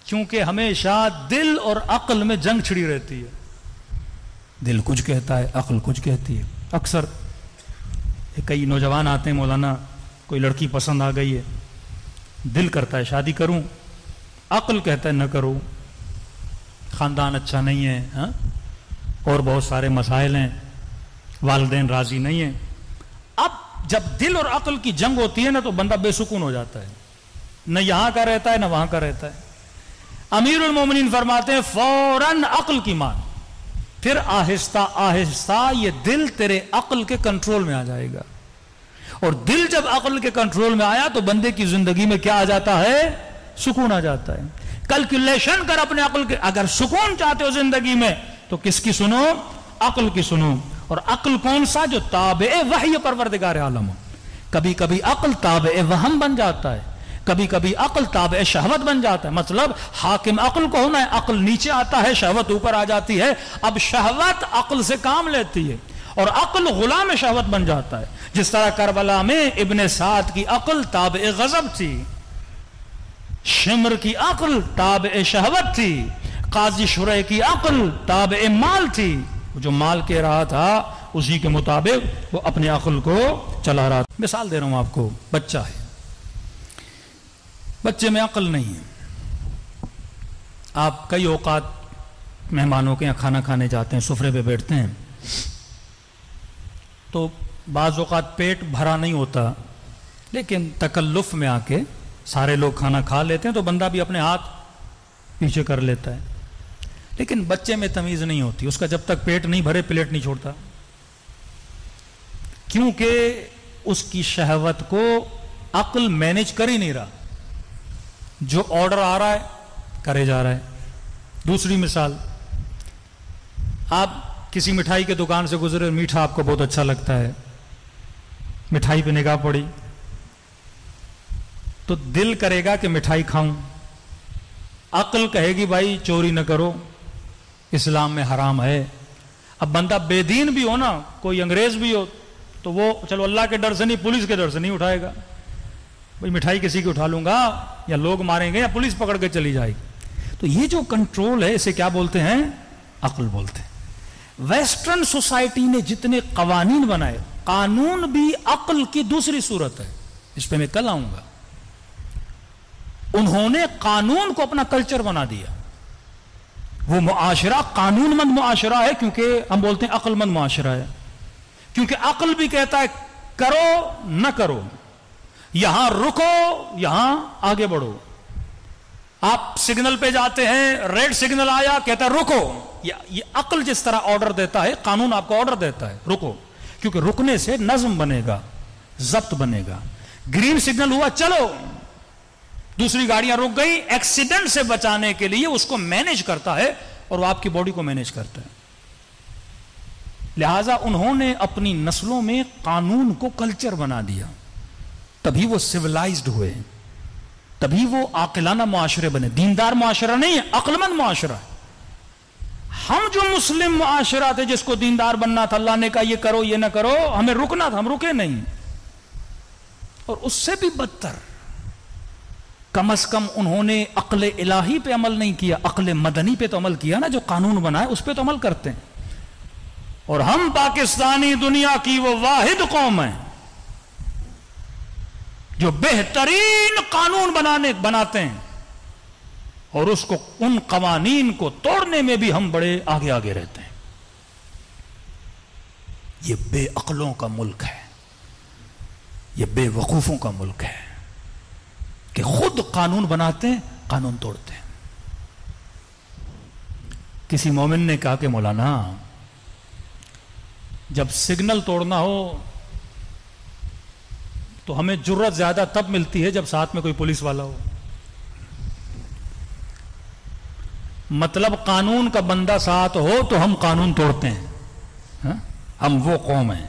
क्योंकि हमेशा दिल और अक्ल में जंग छिड़ी रहती है। दिल कुछ कहता है, अक्ल कुछ कहती है। अक्सर कई नौजवान आते हैं, मौलाना कोई लड़की पसंद आ गई है, दिल करता है, शादी करूँ, अक्ल कहता है, न करो, खानदान अच्छा नहीं है, हा? और बहुत सारे मसाइल हैं, वालदेन राज़ी नहीं है। अब जब दिल और अक्ल की जंग होती है ना तो बंदा बेसुकून हो जाता है। न यहाँ का रहता है, ना वहाँ का रहता है। अमीर मोमिन फरमाते हैं, फ़ौरन अक्ल की मान फिर आहिस्ता आहिस्ता ये दिल तेरे अक्ल के कंट्रोल में आ जाएगा। और दिल जब अकल के कंट्रोल में आया तो बंदे की ज़िंदगी में क्या आ जाता है? सुकून आ जाता है। कैलकुलेशन कर अपने अकल के अगर सुकून चाहते हो ज़िंदगी में तो किसकी सुनो? अकल की सुनो। और अकल कौन सा? जो ताबे वही परवरदिगार आलम हो। कभी कभी अकल ताबे वहम बन जाता है। कभी कभी अकल ताबे शहवत बन जाता है। मतलब हाकिम अकल को होना है, अकल नीचे आता है, शहवत ऊपर आ जाती है। अब शहवत अकल से काम लेती है। और अकल गुलाम शहवत बन जाता है। जिस तरह करबला में इब्ने साद की अकल ताब गजब थी, शिमर की अकल ताब शहवत थी, काजी शुरे की अकल ताब माल थी। जो माल कह रहा था, उसी के मुताबिक वो अपने अकल को चला रहा था। मिसाल दे रहा हूँ आपको, बच्चा है। बच्चे में अकल नहीं है। आप कई औकात मेहमानों के यहाँ खाना खाने जाते हैं, सुफरे पे बैठते हैं। तो बाज़ात पेट भरा नहीं होता। लेकिन तकल्लुफ़ में आके सारे लोग खाना खा लेते हैं तो बंदा भी अपने हाथ पीछे कर लेता है। लेकिन बच्चे में तमीज़ नहीं होती। उसका जब तक पेट नहीं भरे, प्लेट नहीं छोड़ता। क्योंकि उसकी शहवत को अक्ल मैनेज कर ही नहीं रहा। जो ऑर्डर आ रहा है, करे जा रहा है। दूसरी मिसाल, आप किसी मिठाई के दुकान से गुजरे और मीठा आपको बहुत अच्छा लगता है। मिठाई पे निगाह पड़ी। तो दिल करेगा कि मिठाई खाऊं। अक्ल कहेगी, भाई, चोरी न करो। इस्लाम में हराम है। अब बंदा बेदीन भी हो ना, कोई अंग्रेज़ भी हो तो वो, चलो, अल्लाह के डर से नहीं, पुलिस के डर से नहीं उठाएगा। भाई, मिठाई किसी की उठा लूँगा, या लोग मारेंगे, या पुलिस पकड़ के चली जाएगी। तो ये जो कंट्रोल है, इसे क्या बोलते हैं? अक्ल बोलते हैं। वेस्टर्न सोसाइटी ने जितने कवानीन बनाए, कानून भी अक्ल की दूसरी सूरत है। इस पर मैं कल आऊँगा। उन्होंने कानून को अपना कल्चर बना दिया। वो मुआशरा, कानूनमंद मुआशरा है, क्योंकि हम बोलते हैं अक्लमंद मुआशरा है। क्योंकि अक्ल भी कहता है, करो न करो। यहाँ रुको, यहाँ आगे बढ़ो। आप सिग्नल पे जाते हैं रेड सिग्नल आया कहता है रुको। ये, ये अक्ल जिस तरह ऑर्डर देता है कानून आपको ऑर्डर देता है रुको। क्योंकि रुकने से नज्म बनेगा जब्त बनेगा। ग्रीन सिग्नल हुआ चलो। दूसरी गाड़ियाँ रुक गई एक्सीडेंट से बचाने के लिए उसको मैनेज करता है और वो आपकी बॉडी को मैनेज करता है। लिहाजा उन्होंने अपनी नस्लों में कानून को कल्चर बना दिया। तभी वो सिविलाइज्ड हुए तभी वो आकिलाना मुआशरे बने। दीनदार मुआशरा नहीं है, अक्लमंद मुआशरा है। हम जो मुस्लिम मुआशरा थे, जिसको दीनदार बनना था, अल्लाह ने कहा, ये करो, ये ना करो, हमें रुकना था, हम रुके नहीं। और उससे भी बदतर, कम अज कम उन्होंने अकल इलाही पे अमल नहीं किया, अकल मदनी पे तो अमल किया ना, जो कानून बनाए, उस पर तो अमल करते हैं। और हम पाकिस्तानी दुनिया की वो वाहिद कौम है। जो बेहतरीन कानून बनाने, बनाते हैं और उसको, उन कवानीन को तोड़ने में भी हम बड़े आगे आगे रहते हैं। ये बेअकलों का मुल्क है। ये बेवकूफों का मुल्क है कि खुद कानून बनाते हैं, कानून तोड़ते हैं। किसी मोमिन ने कहा कि, मौलाना, जब सिग्नल तोड़ना हो तो हमें ज़रूरत ज़्यादा तब मिलती है जब साथ में कोई पुलिस वाला हो। मतलब कानून का बंदा साथ हो तो हम कानून तोड़ते हैं। हा? हम वो कौम हैं।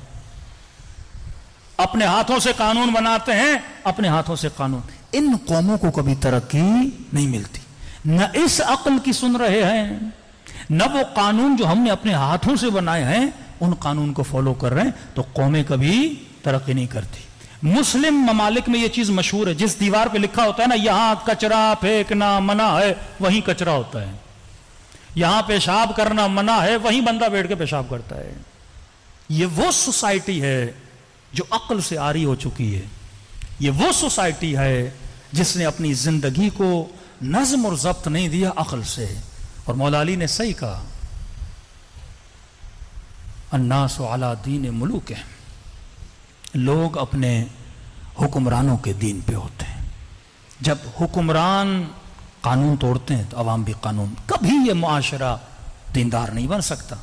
अपने हाथों से कानून बनाते हैं, अपने हाथों से कानून। इन कौमों को कभी तरक्की नहीं मिलती। न इस अक्ल की सुन रहे हैं, न वो कानून जो हमने अपने हाथों से बनाए हैं, उन कानून को फॉलो कर रहे हैं तो कौमें कभी तरक्की नहीं करती। मुस्लिम ममालिक में यह चीज़ मशहूर है। जिस दीवार पे लिखा होता है ना, यहाँ कचरा फेंकना मना है, वहीं कचरा होता है। यहाँ पेशाब करना मना है, वहीं बंदा बैठ के पेशाब करता है। ये वो सोसाइटी है जो अक्ल से आरी हो चुकी है। ये वो सोसाइटी है जिसने अपनी ज़िंदगी को नज्म और जब्त नहीं दिया अक्ल से। और मौलाली ने सही कहा, अन्नास अला दीन मुलूक है। लोग अपने हुक्मरानों के दीन पे होते हैं। जब हुक्मरान कानून तोड़ते हैं तो अवाम भी कानून, कभी ये मुआशरा दीनदार नहीं बन सकता।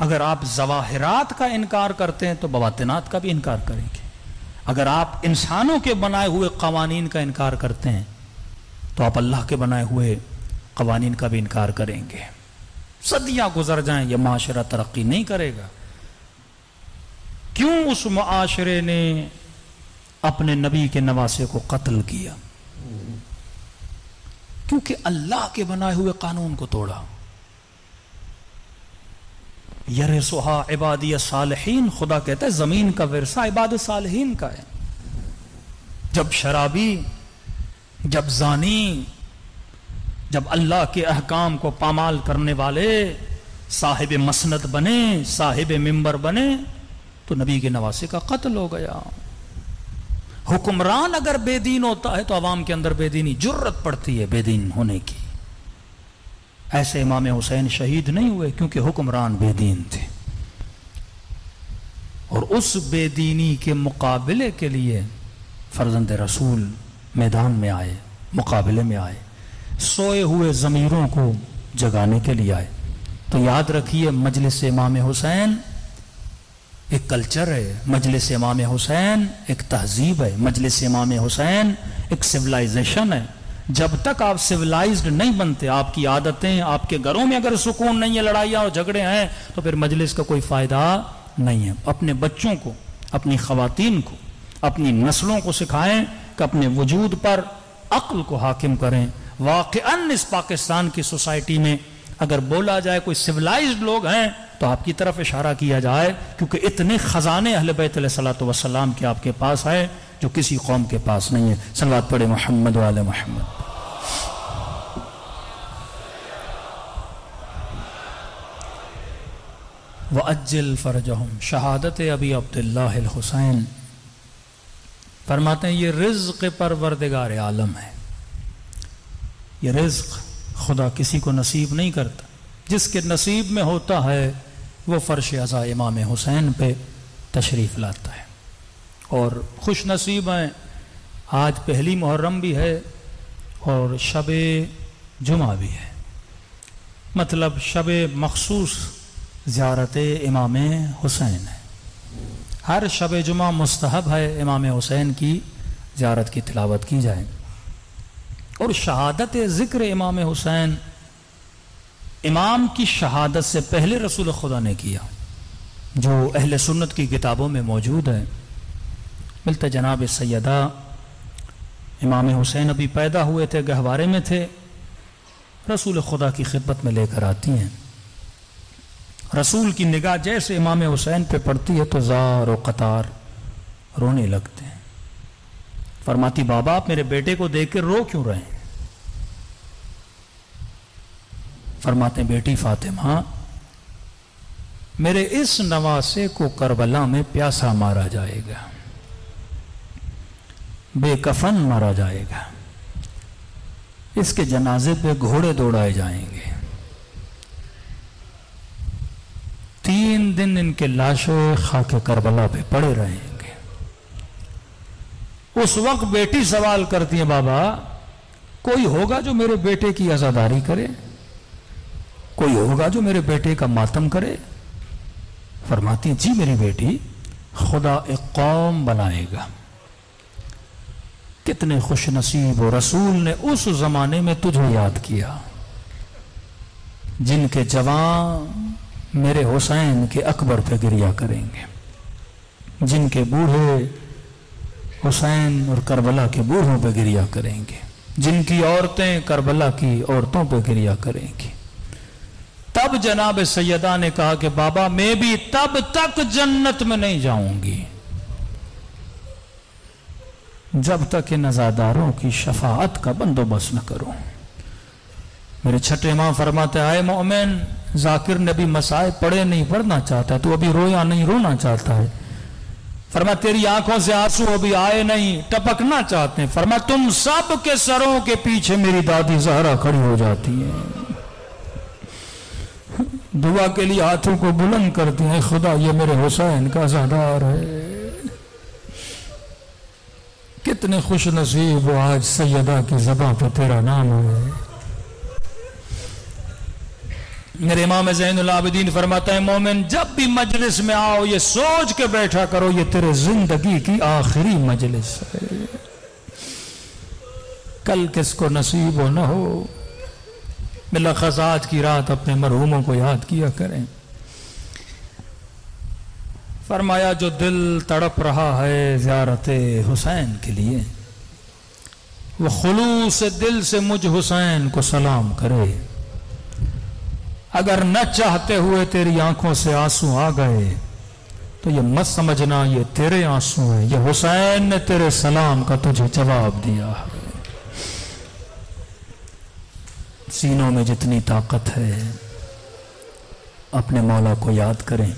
अगर आप जवाहरात का इनकार करते हैं तो बवातनात का भी इनकार करेंगे। अगर आप इंसानों के बनाए हुए कवानीन का इनकार करते हैं तो आप अल्लाह के बनाए हुए कवानीन का भी इनकार करेंगे। सदियाँ गुजर जाएँ यह माशरा तरक्की नहीं करेगा। क्यों उस माशरे ने अपने नबी के नवासे को कत्ल किया? क्योंकि अल्लाह के बनाए हुए कानून को तोड़ा। यर सुहा इबादी सालहीन, खुदा कहता है ज़मीन का वरसा इबाद सालहीन का है। जब शराबी, जब जानी, जब अल्लाह के अहकाम को पामाल करने वाले साहिब मसनत बने, साहिब मिंबर बने तो नबी के नवासे का कत्ल हो गया। हुक्मरान अगर बेदीन होता है तो अवाम के अंदर बेदीनी ज़रूरत पड़ती है बेदीन होने की। ऐसे इमाम हुसैन शहीद नहीं हुए क्योंकि हुक्मरान बेदीन थे। और उस बेदीनी के मुकाबले के लिए फर्जंद रसूल मैदान में आए, मुकाबले में आए, सोए हुए ज़मीरों को जगाने के लिए आए। तो याद रखिए, मजलिस इमाम हुसैन एक कल्चर है। मजलिस इमाम हुसैन एक तहजीब है। मजलिस इमाम हुसैन एक सिविलाइजेशन है। जब तक आप सिविलाइज्ड नहीं बनते, आपकी आदतें, आपके घरों में अगर सुकून नहीं है, लड़ाइयाँ और झगड़े हैं तो फिर मजलिस का कोई फ़ायदा नहीं है। अपने बच्चों को, अपनी खातन को, अपनी नस्लों को सिखाएँ कि अपने वजूद पर अक्ल को हाकिम करें। वाक़ इस पाकिस्तान की सोसाइटी में अगर बोला जाए कोई सिविलाइज्ड लोग हैं तो आपकी तरफ़ इशारा किया जाए, क्योंकि इतने ख़जाने अहल बैत वसलाम के आपके पास आए जो किसी कौम के पास नहीं है। सलवात पड़े मोहम्मद वाले मोहम्मद व अज्जल फ़रजहम, शहादत अबी अब्दुल्ला हुसैन फरमाते हैं, ये रिज्क परवरदिगार आलम है। ये रिज्क खुदा किसी को नसीब नहीं करता। जिसके नसीब में होता है वो फ़र्श अज़ा इमाम हुसैन पे तशरीफ़ लाता है। और खुश नसीब हैं। आज पहली मुहर्रम भी है और शब जुमा भी है। मतलब शब मखसूस ज़्यारत इमाम हुसैन है। हर शब जुमा मुस्तहब है इमाम हुसैन की ज़्यारत की तिलावत की जाए। और शहादत ज़िक्र इमाम हुसैन इमाम की शहादत से पहले रसूल खुदा ने किया, जो अहल सुन्नत की किताबों में मौजूद है। मिलते जनाब सैदा इमाम हुसैन अभी पैदा हुए थे, गहवारे में थे। रसूल खुदा की खिदमत में लेकर आती हैं। रसूल की निगाह जैसे इमाम हुसैन पे पड़ती है तो जार व कतार रोने लगते हैं। फरमाती, बाबा, आप मेरे बेटे को देख कर रो क्यों रहे हैं? फरमाते, बेटी फातिमा, मेरे इस नवासे को करबला में प्यासा मारा जाएगा, बेकफन मारा जाएगा, इसके जनाजे पे घोड़े दौड़ाए जाएँगे। तीन दिन इनके लाशें खाके करबला पे पड़े रहेंगे। उस वक्त बेटी सवाल करती है, बाबा, कोई होगा जो मेरे बेटे की आजादारी करे? कोई होगा जो मेरे बेटे का मातम करे? फरमाती जी मेरी बेटी, खुदा एक कौम बनाएगा। कितने खुश नसीब हो रसूल ने उस जमाने में तुझे याद किया, जिनके जवान मेरे हुसैन के अकबर पे गिरिया करेंगे, जिनके बूढ़े हुसैन और करबला के बूढ़ों पे गिरिया करेंगे, जिनकी औरतें करबला की औरतों पे गिरिया करेंगी। तब जनाब सैयदा ने कहा कि बाबा, मैं भी तब तक जन्नत में नहीं जाऊँगी। जब तक इन नजादारों की शफात का बंदोबस्त न करूँ। मेरे छठे माँ फरमाते, आए मोमिन, जाकिर ने अभी मसाए पढ़े नहीं, पढ़ना चाहता तो अभी रोया नहीं, रोना चाहता है। फरमा तेरी आँखों से आँसू अभी आए नहीं टपकना चाहते फरमा तुम सब के सरों के पीछे मेरी दादी जहरा खड़ी हो जाती है। दुआ के लिए हाथों को बुलंद करती हैं, खुदा, ये मेरे हुसैन का जादार है। कितने खुश नसीब वो आज सैयदा की जबा पर तेरा नाम है। मेरे इमाम जैन फरमाता है, मोमिन, जब भी मजलिस में आओ, ये सोच के बैठा करो, ये तेरे ज़िंदगी की आखिरी मजलिस है। कल किसको नसीब हो न हो बिलखस आज की रात अपने मरहूमों को याद किया करें। फरमाया, जो दिल तड़प रहा है ज़्यारत हुसैन के लिए, वो खलूस दिल से मुझ हुसैन को सलाम करे। अगर न चाहते हुए तेरी आँखों से आँसू आ गए तो ये मत समझना, ये तेरे आँसू हैं। ये हुसैन ने तेरे सलाम का तुझे जवाब दिया है। सीनों में जितनी ताकत है, अपने मौला को याद करें।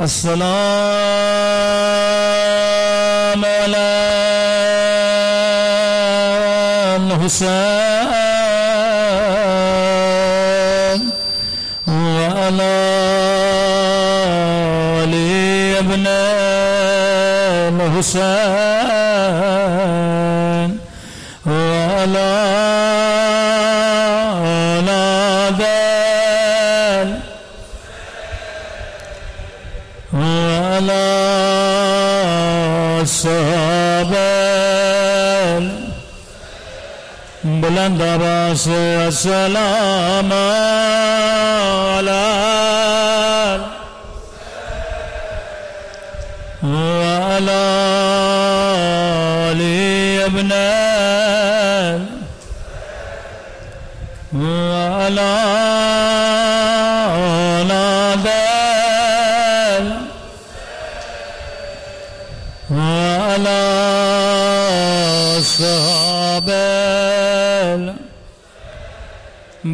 अस्सलाम हुसैन वाला हुसैन वाला ala sabel Buland ve selam ala ve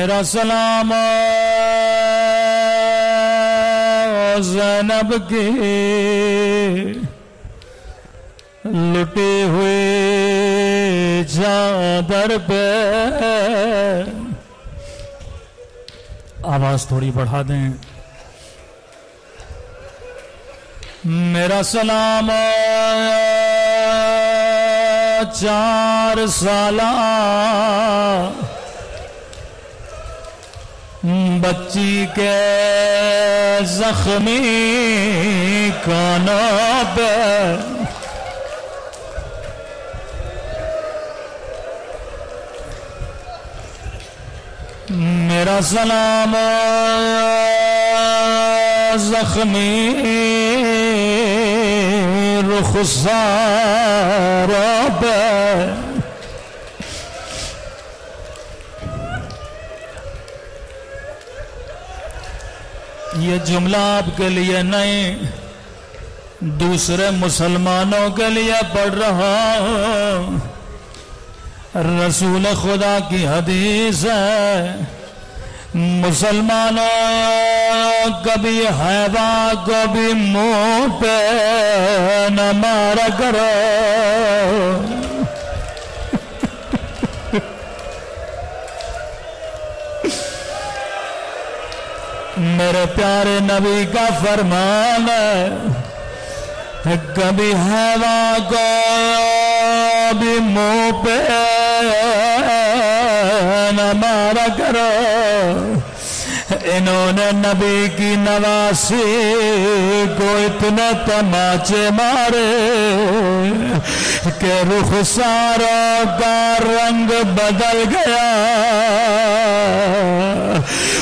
मेरा सलाम जैनब की। लुटे हुए चादर पे। आवाज़ थोड़ी बढ़ा दें। मेरा सलाम चार साला। बच्ची के जख्मी कानों पे मेरा सलाम जख्मी रुखसार पे ये जुमला आपके लिए नहीं, दूसरे मुसलमानों के लिए पढ़ रहा रसूल खुदा की हदीस है, मुसलमानों कभी हैवा को भी मुँह पे न मारा करो। मेरे प्यारे नबी का फरमान है। कभी हवा को भी मुँह पे न मारा करो। इन्होंने नबी की नवासी को इतने तमाचे मारे के रुख सारा का रंग बदल गया।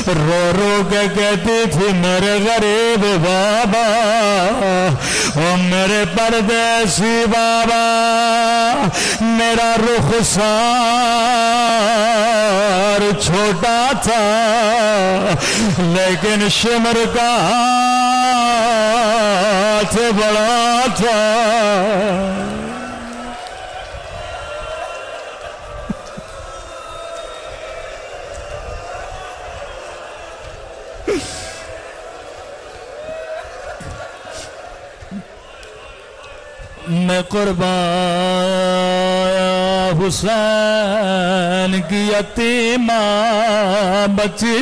रो रो के कहती थी, मेरे गरीब बाबा ओ मेरे परदेसी बाबा, मेरा रुख सार छोटा था, लेकिन शिमर का हाथ बड़ा था। मैं कुर्बान हुसैन की यतीमा, बची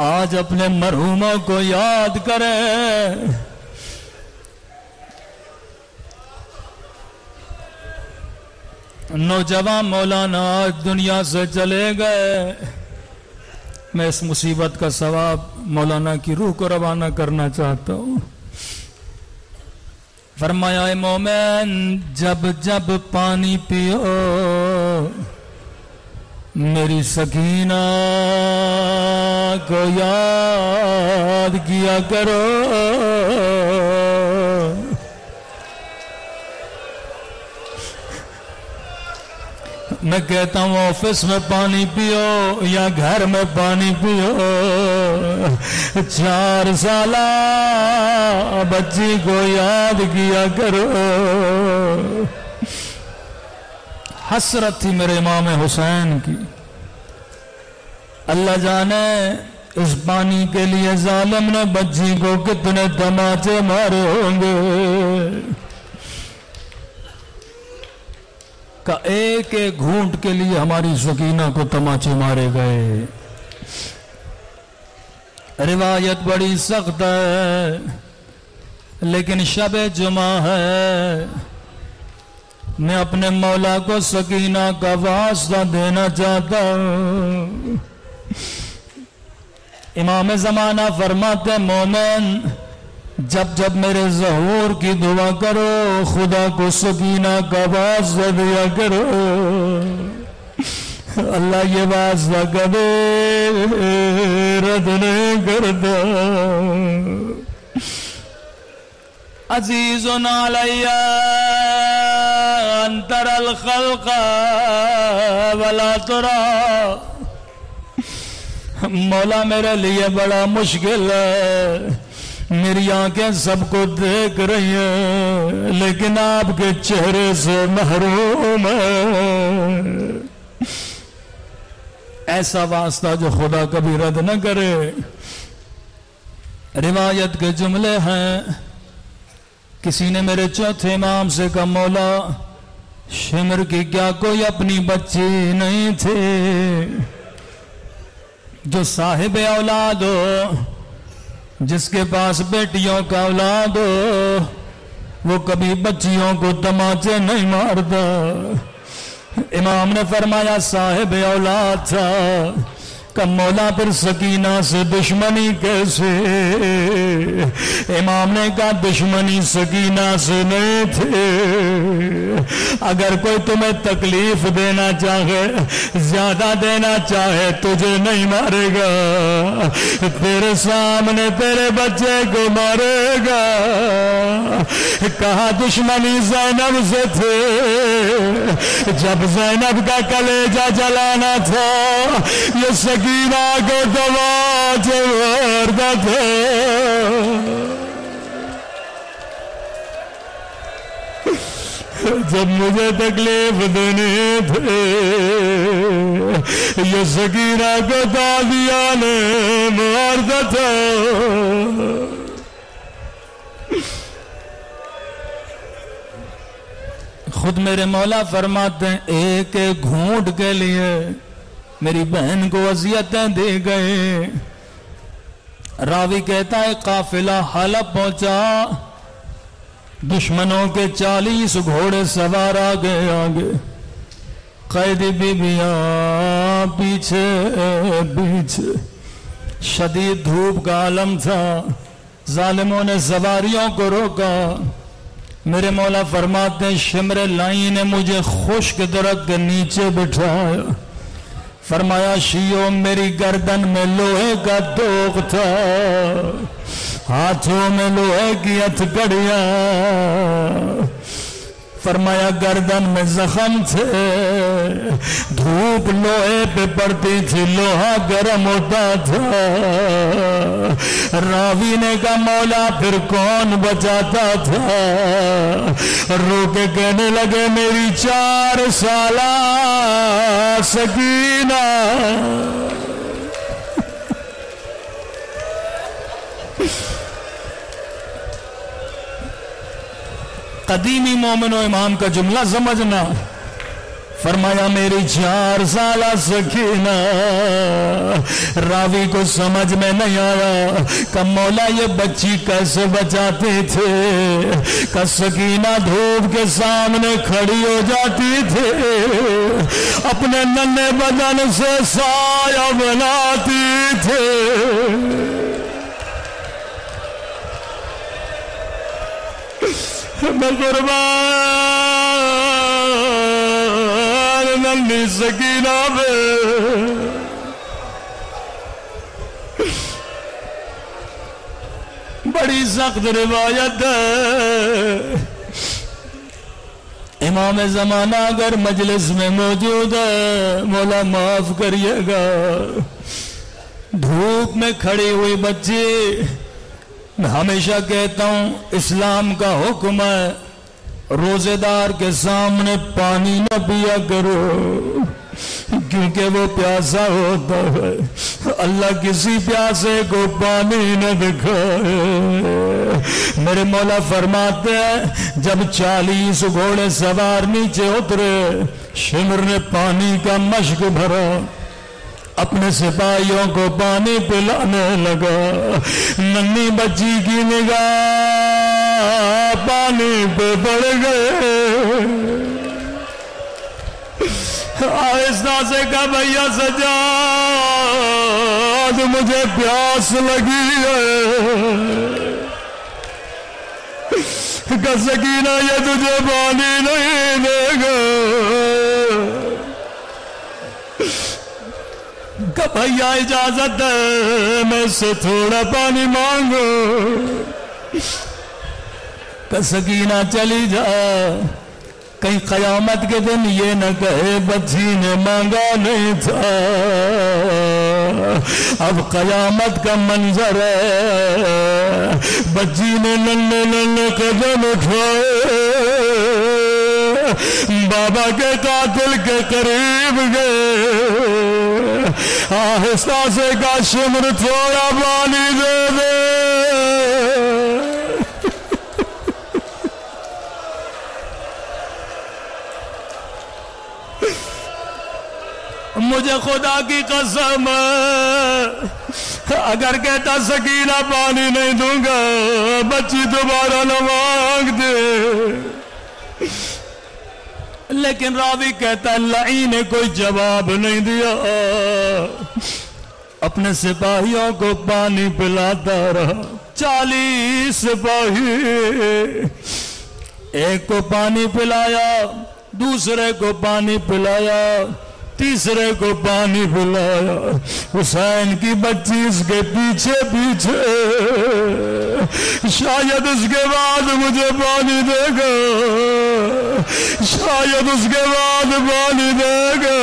आज अपने मरहूमों को याद करें। नौजवान मौलाना आज दुनिया से चले गए। मैं इस मुसीबत का सवाब मौलाना की रूह को रवाना करना चाहता हूँ। फरमाया मोमेन, जब जब पानी पियो, मेरी सकीना को याद किया करो। मैं कहता हूँ, ऑफ़िस में पानी पियो या घर में पानी पियो। चार साल बच्ची को याद किया करो। हसरत थी मेरे इमाम हुसैन की। अल्लाह जाने इस पानी के लिए जालिम ने बच्ची को कितने तमाचे मारे होंगे। का एक एक घूंट के लिए हमारी सकीना को तमाचे मारे गए। रिवायत बड़ी सख्त है, लेकिन शब जुमा है। मैं अपने मौला को सकीना का वास्ता देना चाहता हूँ। इमाम जमाना फरमाते, मोमेन जब जब मेरे जहूर की दुआ करो, खुदा को सकीना का वास्ता दिया करो। अल्लाह ये वास्ता कदे रद नहीं करता। अज़ीज़ नालैया अंतर खल्क, वला तुरा। मौला मेरे लिए बड़ा मुश्किल है। मेरी आँखें सबको देख रही हैं, लेकिन आपके चेहरे से महरूम है। ऐसा वास्ता जो खुदा कभी रद्द न करे। रिवायत के जुमले हैं, किसी ने मेरे चौथे इमाम से कहा, मौला, शिमर की क्या कोई अपनी बच्ची नहीं थी? जो साहिब औलाद हो जिसके पास बेटियों का औलाद हो वो कभी बच्चियों को तमाचे नहीं मारता। इमाम ने फरमाया, साहेब औलाद था का मौला फिर सकीना से दुश्मनी कैसे? इमाम ने कहा, दुश्मनी सकीना से नहीं थे। अगर कोई तुम्हें तकलीफ़ देना चाहे, ज़्यादा देना चाहे, तुझे नहीं मारेगा। तेरे सामने तेरे बच्चे को मारेगा। कहा, दुश्मनी जैनब से थे। जब जैनब का कलेजा जलाना था, ये सकीना को मारता था जब मुझे तकलीफ़ देने थे, ये सकीरा को दादिया ने मारता था। खुद मेरे मौला फरमाते हैं, एक घूंट के लिए मेरी बहन को अजियतें दे गए। रावी कहता है, काफिला हलप पहुँचा। दुश्मनों के चालीस घोड़े सवार आ गए आगे। कैदी बीबिया पीछे पीछे। शदीद धूप का आलम था। जालिमों ने सवारियों को रोका। मेरे मौला फरमाते शिमर लाई ने मुझे खुश्क दरख्त के नीचे बिठाया। फरमाया शियो मेरी गर्दन में लोहे का दोख था। हाथों में लोहे की हथकड़िया फरमाया, गर्दन में जख्म थे, धूप लोहे पे पड़ती थी, लोहा गर्म होता था। रावी ने का मौला, फिर कौन बचाता था? रो के कहने लगे, मेरी चार साल सकीना। कदीमी मोमिन इमाम का जुमला समझना। फरमाया, मेरी चार साल सकीना रावी को समझ में नहीं आया कब मौला ये बच्ची कैसे बचाते थे, का सकीना धूप के सामने खड़ी हो जाती थे, अपने नन्हे बदन से साया बनाती थे। मैं कुर्बान नन्ही सकीना पे बड़ी सख्त रिवायत है। इमाम जमाना अगर मजलिस में मौजूद है, मौला माफ़ करिएगा। धूप में खड़ी हुई बच्ची मैं हमेशा कहता हूँ, इस्लाम का हुक्म है, रोजेदार के सामने पानी न पिया करो, क्योंकि वो प्यासा होता है। अल्लाह किसी प्यासे को पानी न दिखाए। मेरे मौला फरमाते हैं, जब चालीस घोड़े सवार नीचे उतरे, शिमर ने पानी का मश्क भरा। अपने सिपाहियों को पानी पिलाने लगा। नन्नी बच्ची की निगाह पानी पे पड़ गए आहिस्ता से कहा, भैया सजा तो मुझे प्यास लगी है। कसकीना ये तुझे पानी नहीं देगा। भैया इजाज़त मैं से थोड़ा पानी मांगो। कसकीना चली जा, कहीं कयामत के दिन ये न कहे, बच्ची ने मांगा नहीं था। अब कयामत का मंजर है, बच्ची ने नन्ने नन्ने कदम उठाए। बाबा के कातिल के करीब गए। आहिस्ता से का शिमर थोड़ा पानी दे दे मुझे खुदा की कसम अगर कहता सकीना पानी नहीं दूँगा, बच्ची दोबारा न मांग दे लेकिन रावी कहता लाई ने कोई जवाब नहीं दिया। अपने सिपाहियों को पानी पिलाता रहा। चालीस सिपाही। एक को पानी पिलाया, दूसरे को पानी पिलाया। तीसरे को पानी पिलाया। हुसैन की बच्ची इसके पीछे पीछे। शायद उसके बाद मुझे पानी देगा। शायद उसके बाद पानी देगा।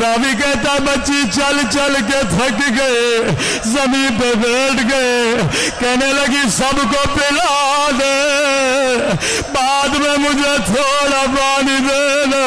रावी कहता, बच्ची, चल चल के थक गए। ज़मीन पे बैठ गए। कहने लगी, सबको पिला दे। बाद में मुझे थोड़ा पानी देना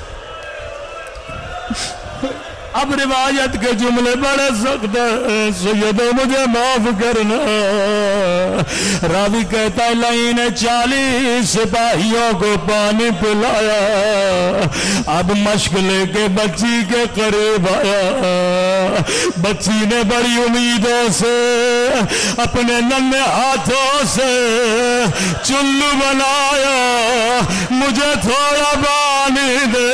अब रिवायत के जुमले बड़े सख्त सैयदो, मुझे माफ़ करना। रावी कहता है लाइन चालीस, सिपाहियों को पानी पिलाया। अब मश्क लेके बच्ची के करीब आया। बच्ची ने बड़ी उम्मीदों से, अपने नन्हे हाथों से चुल्लू बनाया। मुझे थोड़ा पानी दे।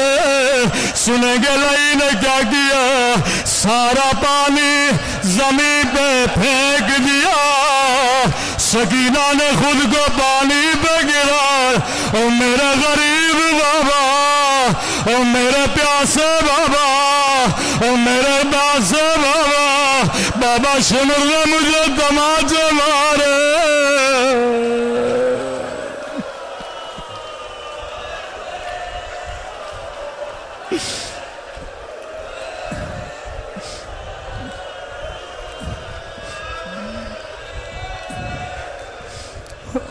सुनेंगे लई ने क्या किया सारा पानी ज़मीन पे फेंक दिया। सकीना ने खुद को पानी पे गिरा। और मेरे गरीब बाबा और मेरे प्यासे बाबा और मेरे प्यासे बाबा। बाबा शिमर ने मुझे तमाचे मारे।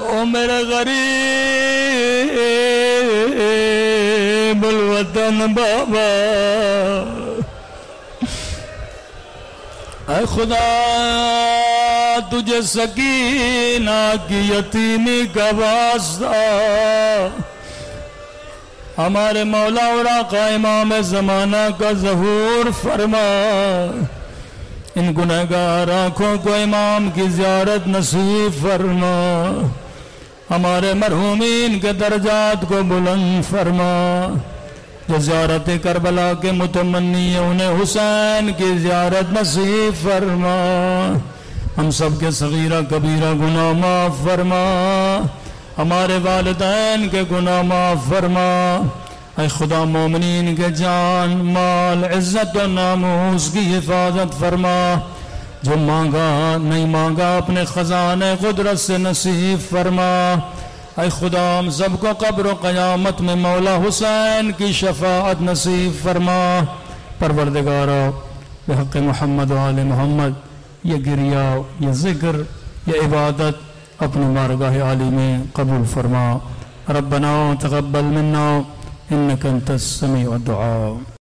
ओ मेरे गरीब वतन बाबा। अ खुदा, तुझे सकीना की यतीमी का वास्ता हमारे मौला और आका इमाम ज़माना का जहूर फरमा। इन गुनहगार आँखों को इमाम की जियारत नसीब फरमा। हमारे मरहूमिन के दर्जात को बुलंद फरमा। जो ज्यारत करबला के मुतमनी है, उन्हें हुसैन की ज्यारत नसीब फरमा। हम सब के सगीरा कबीरा गुना माफ़ फरमा। हमारे वालदेन के गुना माफ़ फरमा। ऐ खुदा मोमिन के जान, माल, इज़्ज़त और नामूस की हिफाजत फरमा। जो मांगा, नहीं मांगा, अपने खजाने कुदरत से नसीब फरमा। खुदा, हम सबको कब्र क़यामत में मौला हुसैन की शफात नसीब फरमा। परवरदिगारा, बहक मोहम्मद वाल मोहम्मद, ये गिरिया, ये ज़िक्र, ये इबादत अपनी मारगाह आली में कबूल फरमा। रबना तकबल मन्ना, इन्नक अंतस समी दुआ।